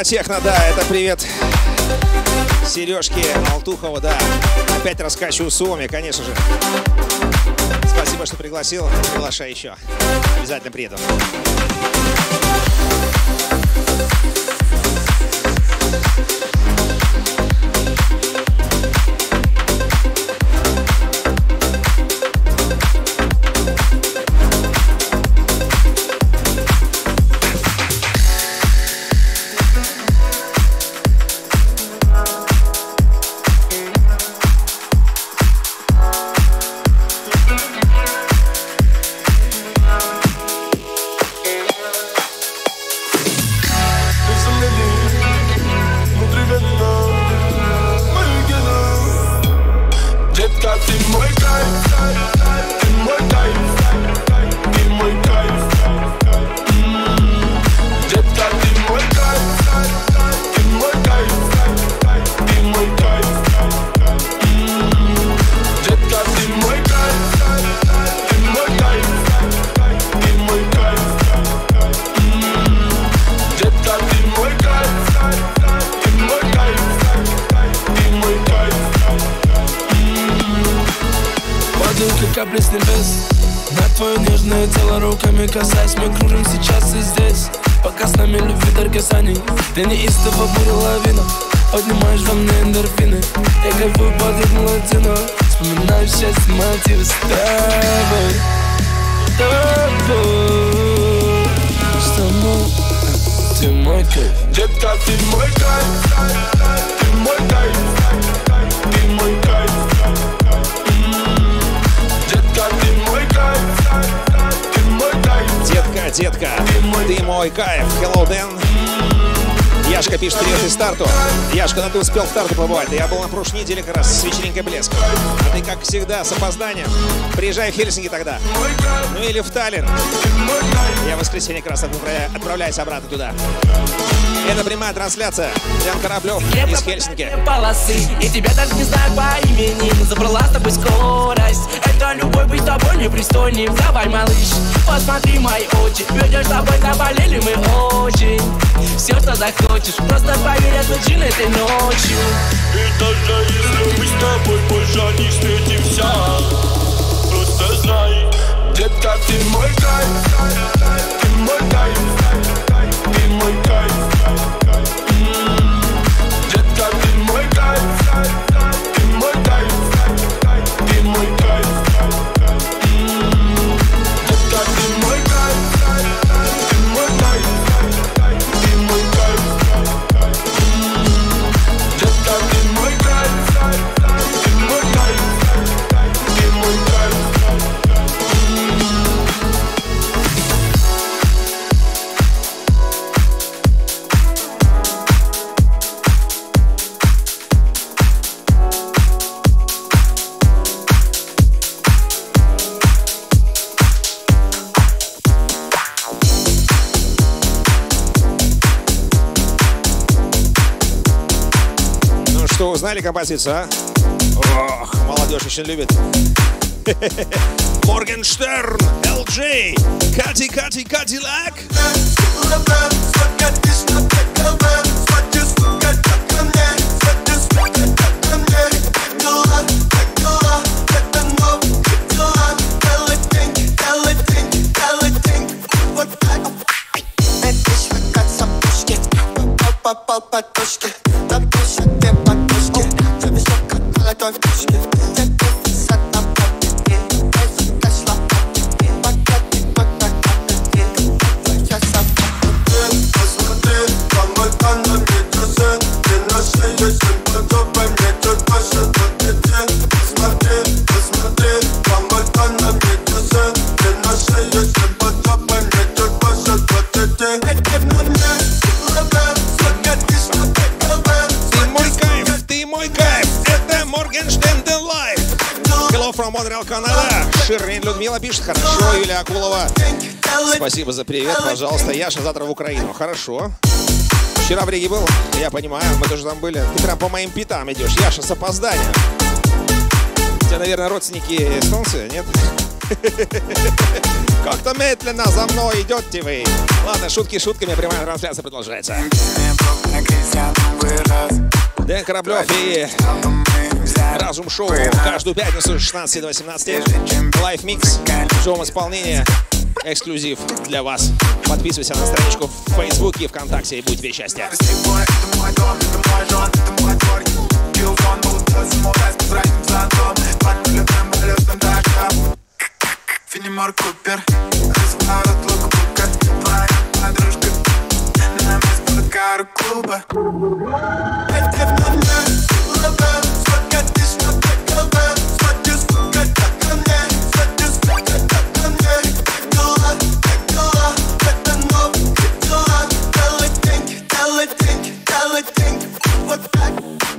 Техно, да, это привет Сережки Алтухова, да. Опять раскачиваю Суоми, конечно же. Спасибо, что пригласил. Приглашай еще. Обязательно приеду. Неделе как раз с вечеринкой Блеск. А ты, как всегда, с опозданием. Приезжай в Хельсинки тогда. Ну или в Таллин. Я в воскресенье как раз отправля- отправляюсь обратно туда. Это прямая трансляция. Ян Кораблев из Хельсинки. полосы И тебя даже не знаю по имени Забрала с тобой скорость Это любовь быть с тобой непристойным Давай, малыш, посмотри мои очи Ведешь с тобой, заболели мы очень Все, что захочешь Просто поверь, джин этой ночью И даже если мы с тобой больше не встретимся, просто знай, детка, ты мой кайф, ты мой кайф, ты мой кайф. Узнали композицию, а? Ох, молодежь очень любит. Моргенштерн, LJ, Кати, Кати, Кадиллак. Попал под Людмила пишет. Хорошо, Юлия Акулова. Спасибо за привет, пожалуйста. Яша завтра в Украину. Хорошо. Вчера в Риге был, я понимаю, мы тоже там были. Ты прям по моим пятам идешь. Яша с опозданием. У тебя, наверное, родственники эстонцы, нет? Как-то медленно за мной идете вы. Ладно, шутки шутками, прямая трансляция продолжается. Дэн Кораблев и Разум Шоу каждую пятницу с 16 до 18. Live mix в живом исполнении. Эксклюзив для вас. Подписывайся на страничку в Фейсбуке и ВКонтакте и будь тебе счастья. Фенимор Купер Разворот лук Твоя подружка На место кару клуба Вот так Know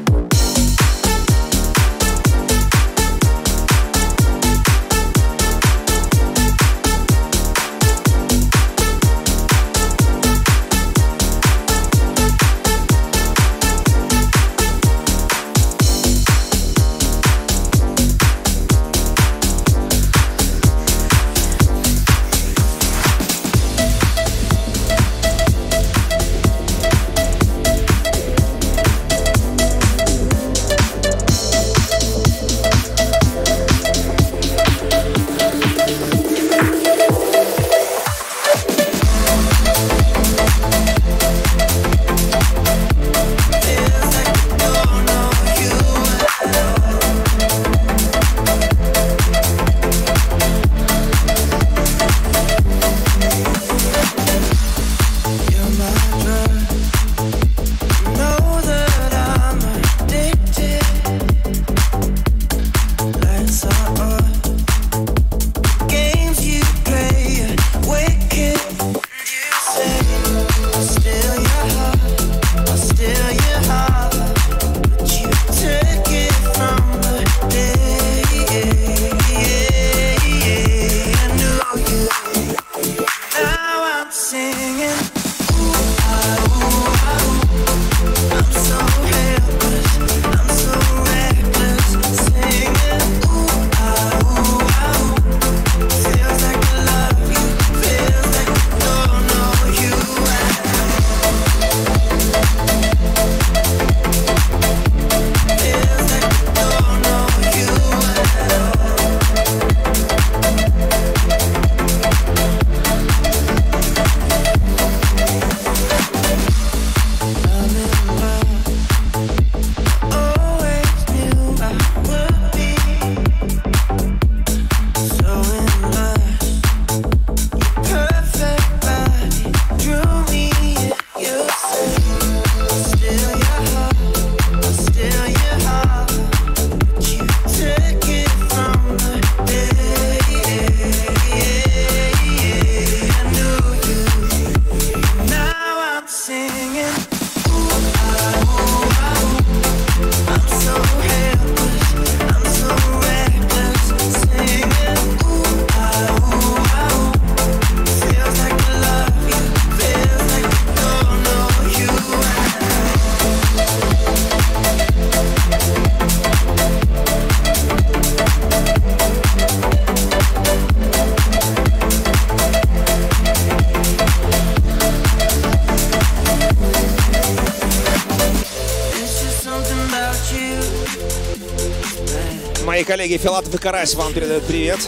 коллеги Филатов и Карась вам передают привет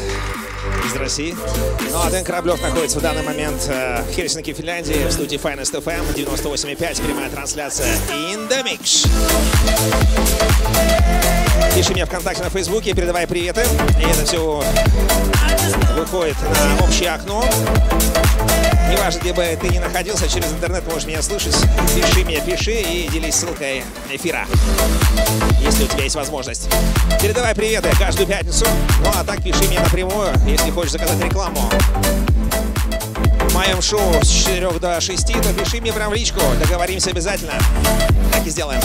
из России. Ну а Дэн Кораблев находится в данный момент э, в Хельсинки, Финляндии, в студии Finest FM 98.5, прямая трансляция In The Mix. Пиши мне ВКонтакте на Фейсбуке, передавай приветы. И это все выходит на общее окно. Неважно, где бы ты ни находился, через интернет можешь меня слышать. Пиши мне, пиши и делись ссылкой эфира, если у тебя есть возможность. Передавай приветы каждую пятницу. Ну а так пиши мне напрямую, если хочешь заказать рекламу. В моем шоу с 4 до 6, то пиши мне прям в личку. Договоримся обязательно. Так и сделаем.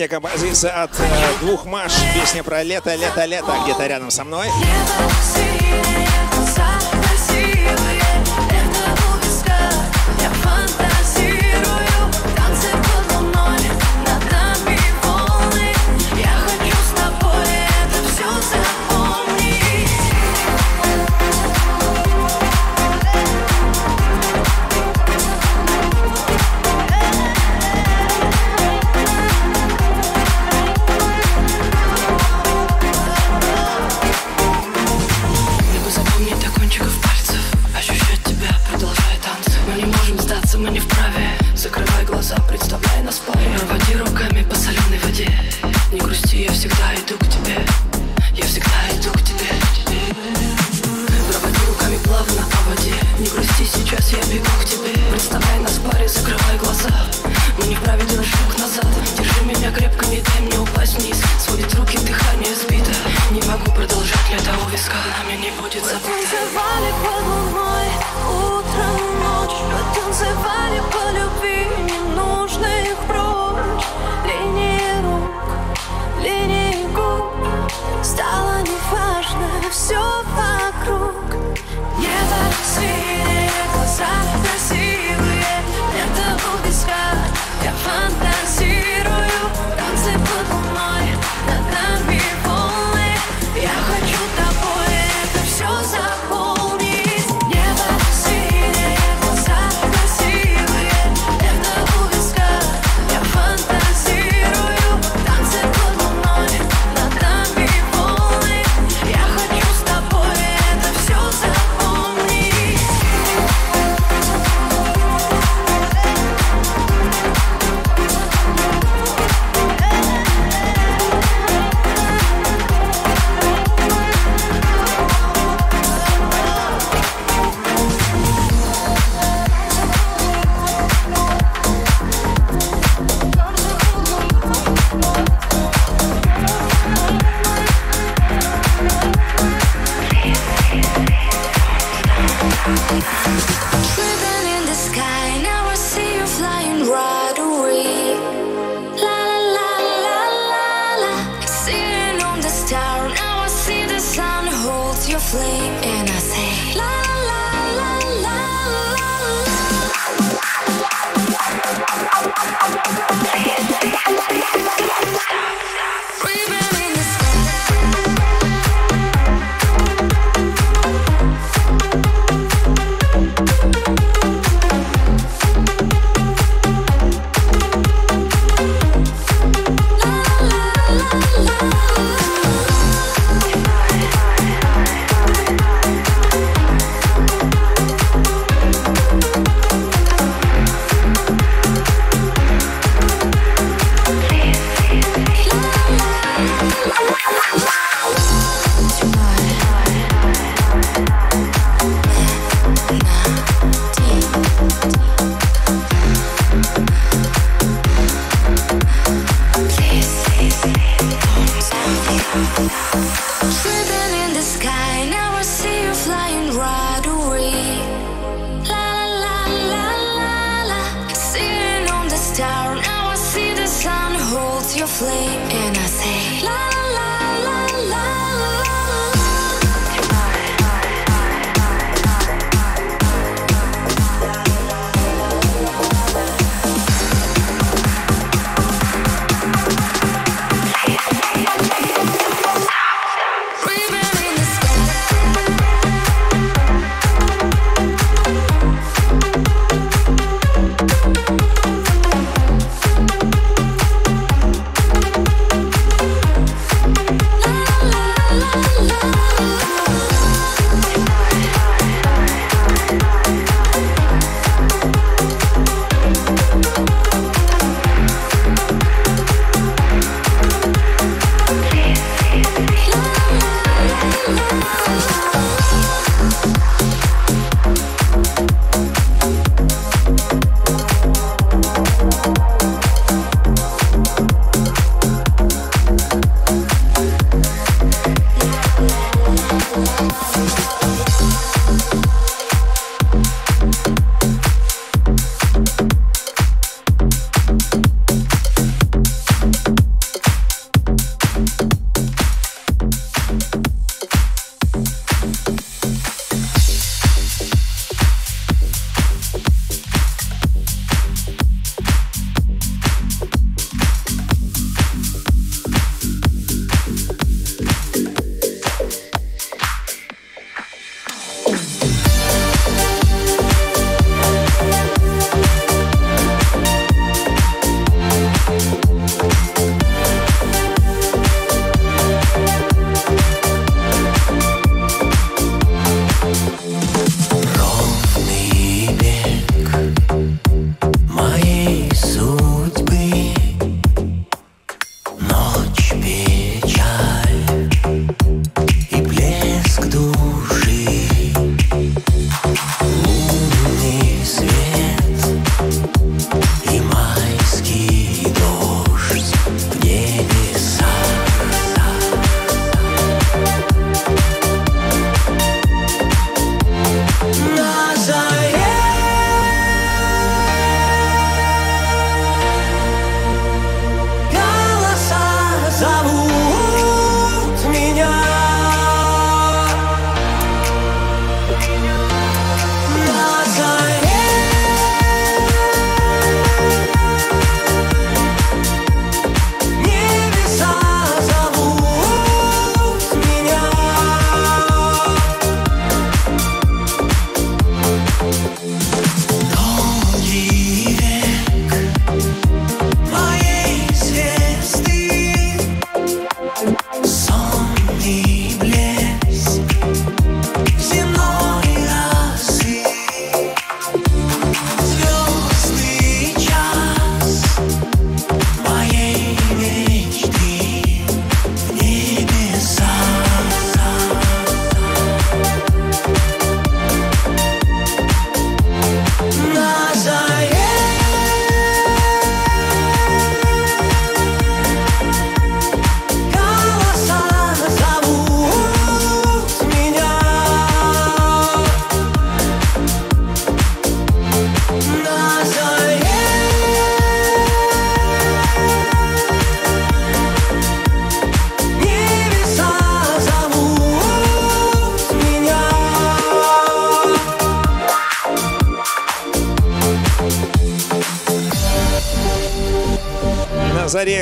Последняя композиция от э, двух Маш. Песня про лето, лето, лето. Где-то рядом со мной.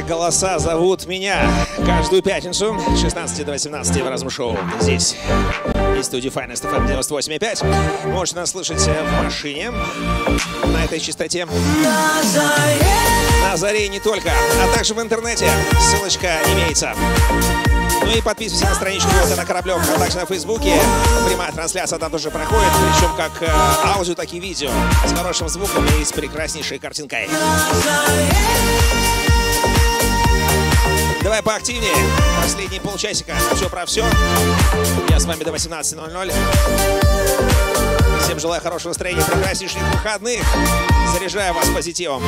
Голоса зовут меня. Каждую пятницу с 16 до 18 в разум шоу. Здесь из студии Finest FM 98.5. Можете нас слышать в машине на этой частоте. На заре не только, а также в интернете. Ссылочка имеется. Ну и подписывайтесь на страничку на Кораблев, а также на Фейсбуке. Прямая трансляция там тоже проходит, причем как э, аудио, так и видео. С хорошим звуком и с прекраснейшей картинкой. Давай поактивнее. Последние полчасика. Все про все. Я с вами до 18.00. Всем желаю хорошего настроения, прекраснейших выходных. Заряжаю вас позитивом.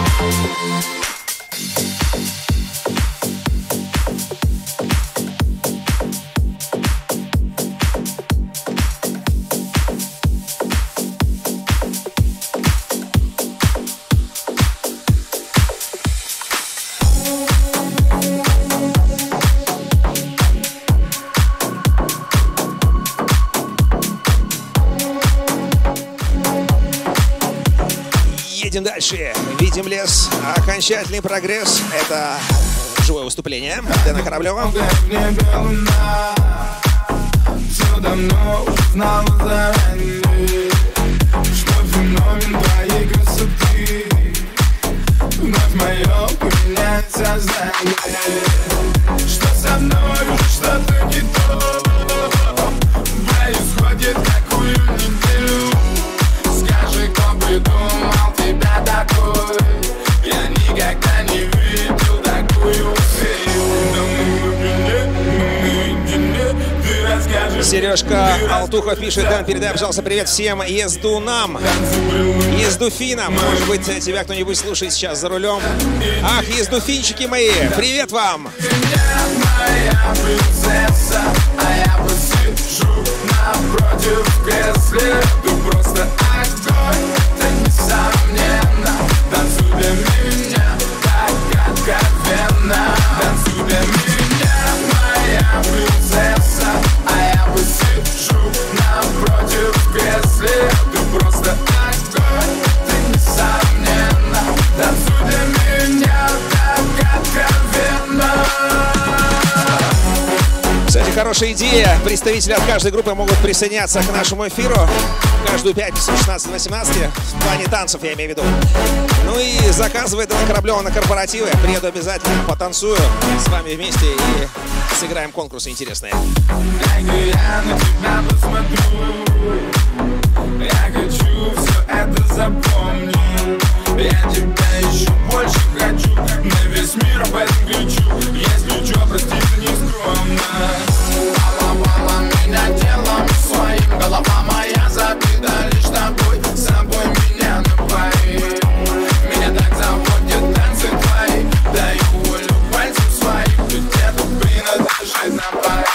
Окончательный прогресс. Это живое выступление Дэна Кораблева. Что Вновь мое сознание Что со мной уже Сережка Алтухов пишет, Дэн, передай, пожалуйста, привет всем ездунам, ездуфинам. Может быть, тебя кто-нибудь слушает сейчас за рулем. Ах, ездуфинчики мои, привет вам! принцесса А я просто хорошая идея. Представители от каждой группы могут присоединяться к нашему эфиру каждую пятницу 16-18 в плане танцев, я имею в виду. Ну и заказывай Дэна Кораблева на корпоративы. Приеду обязательно, потанцую с вами вместе и сыграем конкурсы интересные. Я хочу все это запомнить Я тебя еще больше хочу На весь мир об этом кричу Если что, прости, ты не скромно Меня телом своим Голова моя забита лишь тобой Собой меня напои Меня так заводят танцы твои Даю волю пальцем своим Ты где-то принадлежит на паре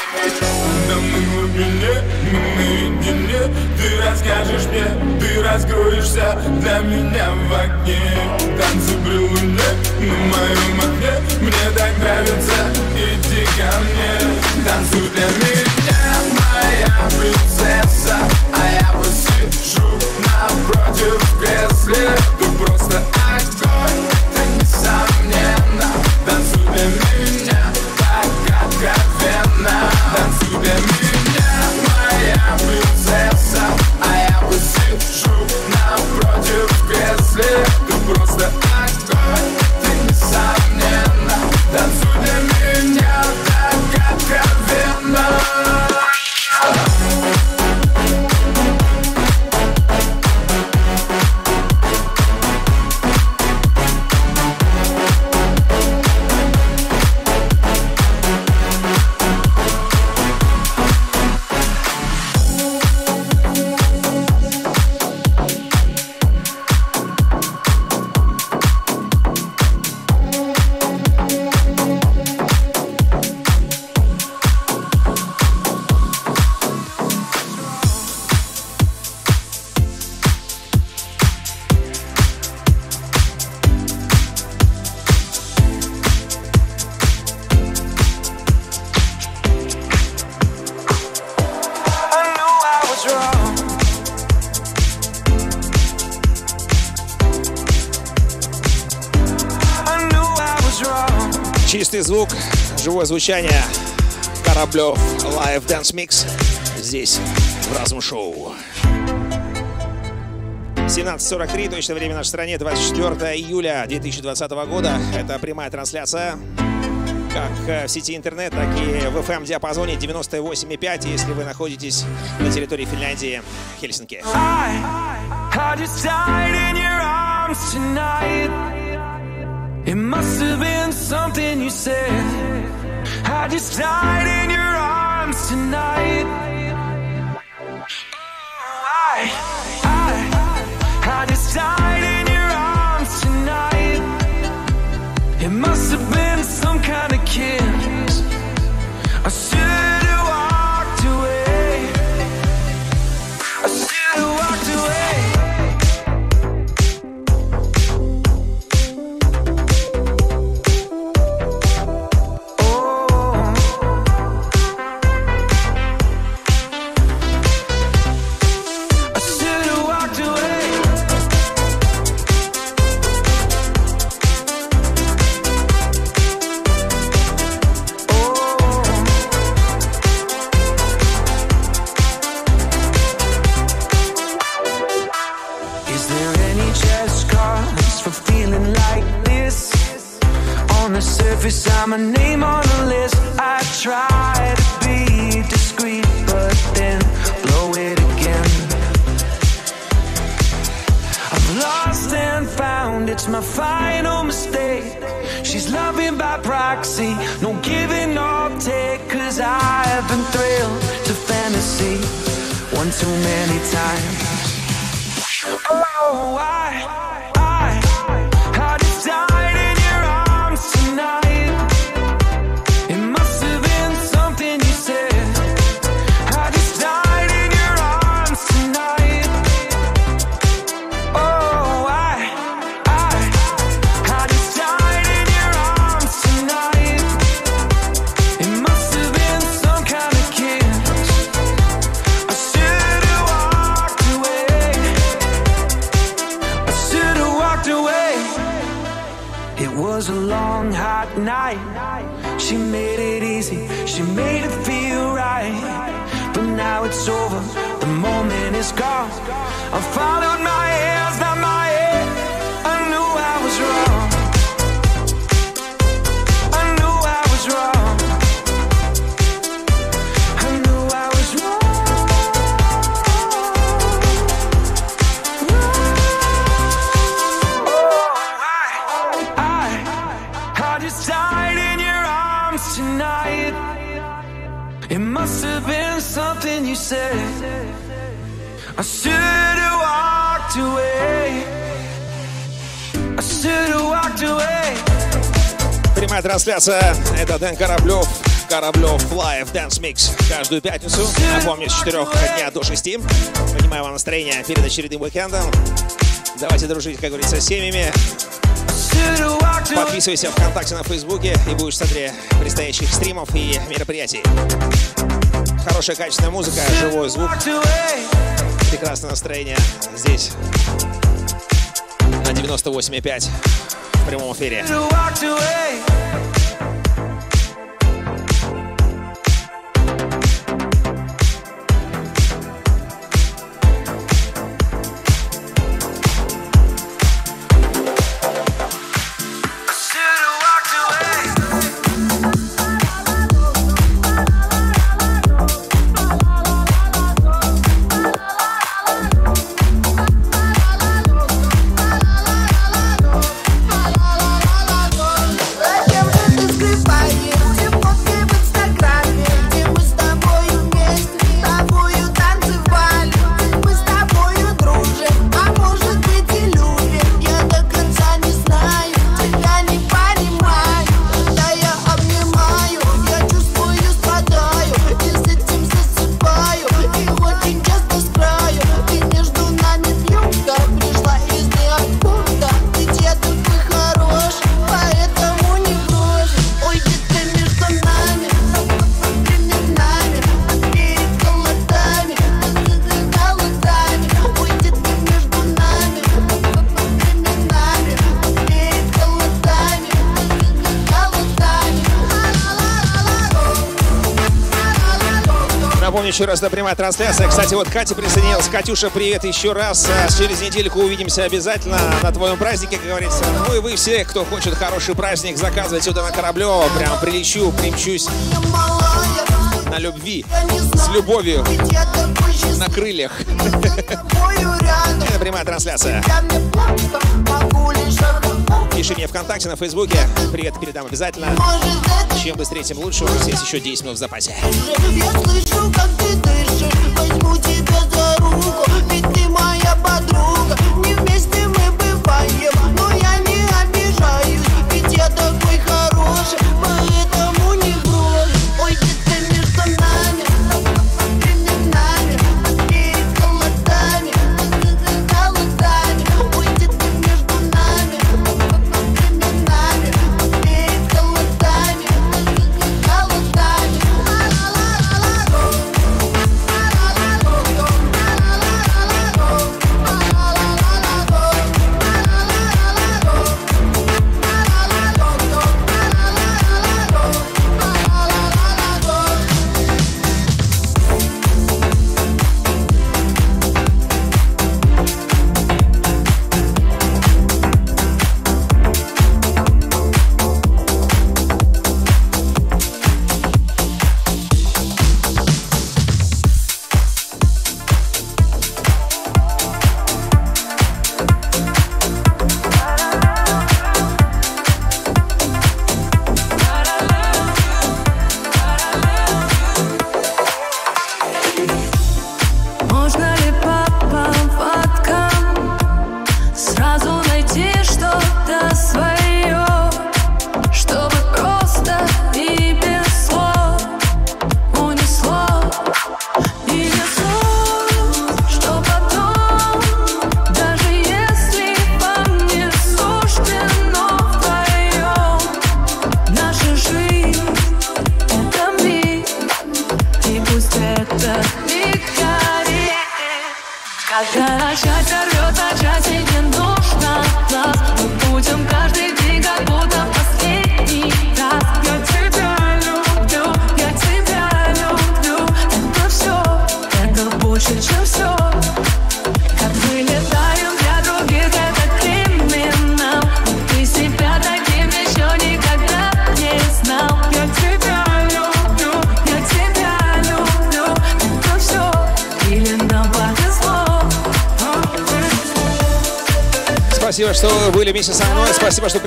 Да мы в глубине, мы наедине Ты расскажешь мне, ты раскроешься Для меня в огне Танцы при на моем окне Мне так нравится, иди ко мне. Танцуй звучание. Кораблев Live Dance Mix здесь, в Разум Шоу. 17.43, точное время в нашей стране, 24 июля 2020 года. Это прямая трансляция как э, в сети интернет, так и в FM-диапазоне 98,5, если вы находитесь на территории Финляндии, Хельсинки. It must have been something you said. I just died in your arms tonight. Oh, I, I, I just died in your arms tonight. It must have been I've been thrilled to fantasy one too many times. Oh, I, is gone. I followed my hands, not my head. I knew I was wrong. I knew I was wrong. I knew I was wrong. Oh, I just died in your arms tonight. It must have been something you said. Прямая трансляция. Это Дэн Кораблев. Кораблев Live Dance Mix. Каждую пятницу, напомню, с 4 дня до 6. Поднимаю вам настроение перед очередным уикендом. Давайте дружить, как говорится, с семьями. Подписывайся ВКонтакте на Фейсбуке и будешь в центре предстоящих стримов и мероприятий. Хорошая качественная музыка, живой звук, прекрасное настроение здесь на 98,5 в прямом эфире. Напомню еще раз, да, прямая трансляция. Кстати, вот Катя присоединилась. Катюша, привет еще раз. А, Через недельку увидимся обязательно на твоем празднике, как говорится. Ну и вы все, кто хочет хороший праздник, заказывайте сюда на Кораблево. Прям прилечу, примчусь на любви, с любовью, на крыльях. Это прямая трансляция. Пиши мне ВКонтакте, на Фейсбуке. Привет передам обязательно. Чем быстрее, тем лучше. У нас есть еще 10 минут в запасе. Я слышу, как ты дышишь Возьму тебя за руку Ведь ты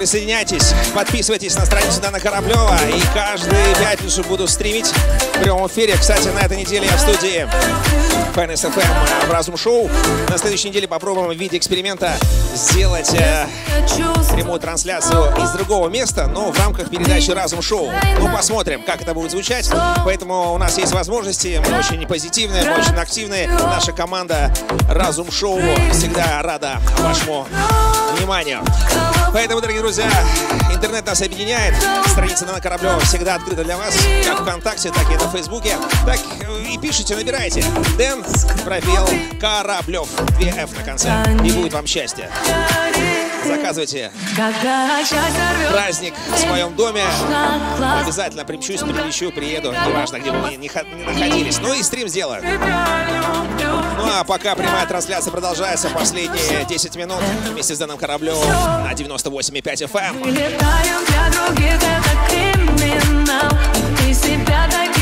присоединяйтесь. Подписывайтесь на страницу Дана Кораблева. И каждую пятницу буду стримить в прямом эфире. Кстати, на этой неделе я в студии ФНС ФМ в Разум Шоу. На следующей неделе попробуем в виде эксперимента сделать э, прямую трансляцию из другого места, но в рамках передачи Разум Шоу. Ну, посмотрим, как это будет звучать. Поэтому у нас есть возможности. Мы очень позитивные, мы очень активные. Наша команда Разум Шоу всегда рада вашему вниманию. Поэтому, дорогие друзья, интернет нас объединяет. Страница на Кораблева всегда открыта для вас, как ВКонтакте, так и на Фейсбуке. Так и пишите, набирайте. Дэн, пробел, Кораблев, 2F на конце. И будет вам счастье. Заказывайте праздник в своем доме. Обязательно примчусь, прилечу, приеду. Неважно, где вы ха- ни находились. Ну и стрим сделаю. Ну а пока прямая трансляция продолжается последние 10 минут вместе с Дэном Кораблевым на 98,5 FM. Мы летаем для других, это криминал Ты себя таким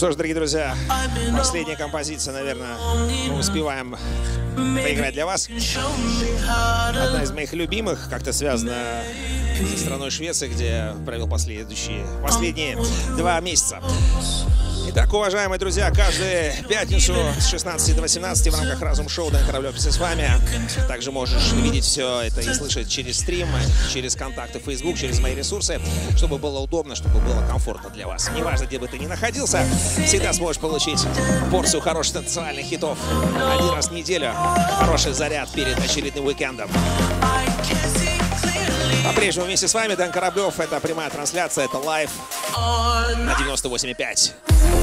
что ж, дорогие друзья, последняя композиция, наверное, мы успеваем поиграть для вас. Одна из моих любимых, как-то связана со страной Швеции, где провел последующие, последние два месяца. Итак, уважаемые друзья, каждую пятницу с 16 до 18 в рамках Разум Шоу Дэн Кораблев с вами. Также можешь видеть все это и слышать через стрим, через контакты Facebook, через мои ресурсы, чтобы было удобно, чтобы было комфортно для вас. Неважно, где бы ты ни находился, всегда сможешь получить порцию хороших танцевальных хитов один раз в неделю. Хороший заряд перед очередным уикендом. По-прежнему вместе с вами Дэн Кораблев. Это прямая трансляция, это live на 98,5.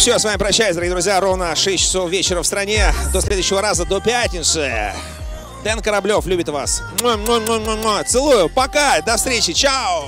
Все, с вами прощаюсь, дорогие друзья. Ровно 6 часов вечера в стране. До следующего раза, до пятницы. Дэн Кораблев любит вас. Целую. Пока. До встречи. Чао.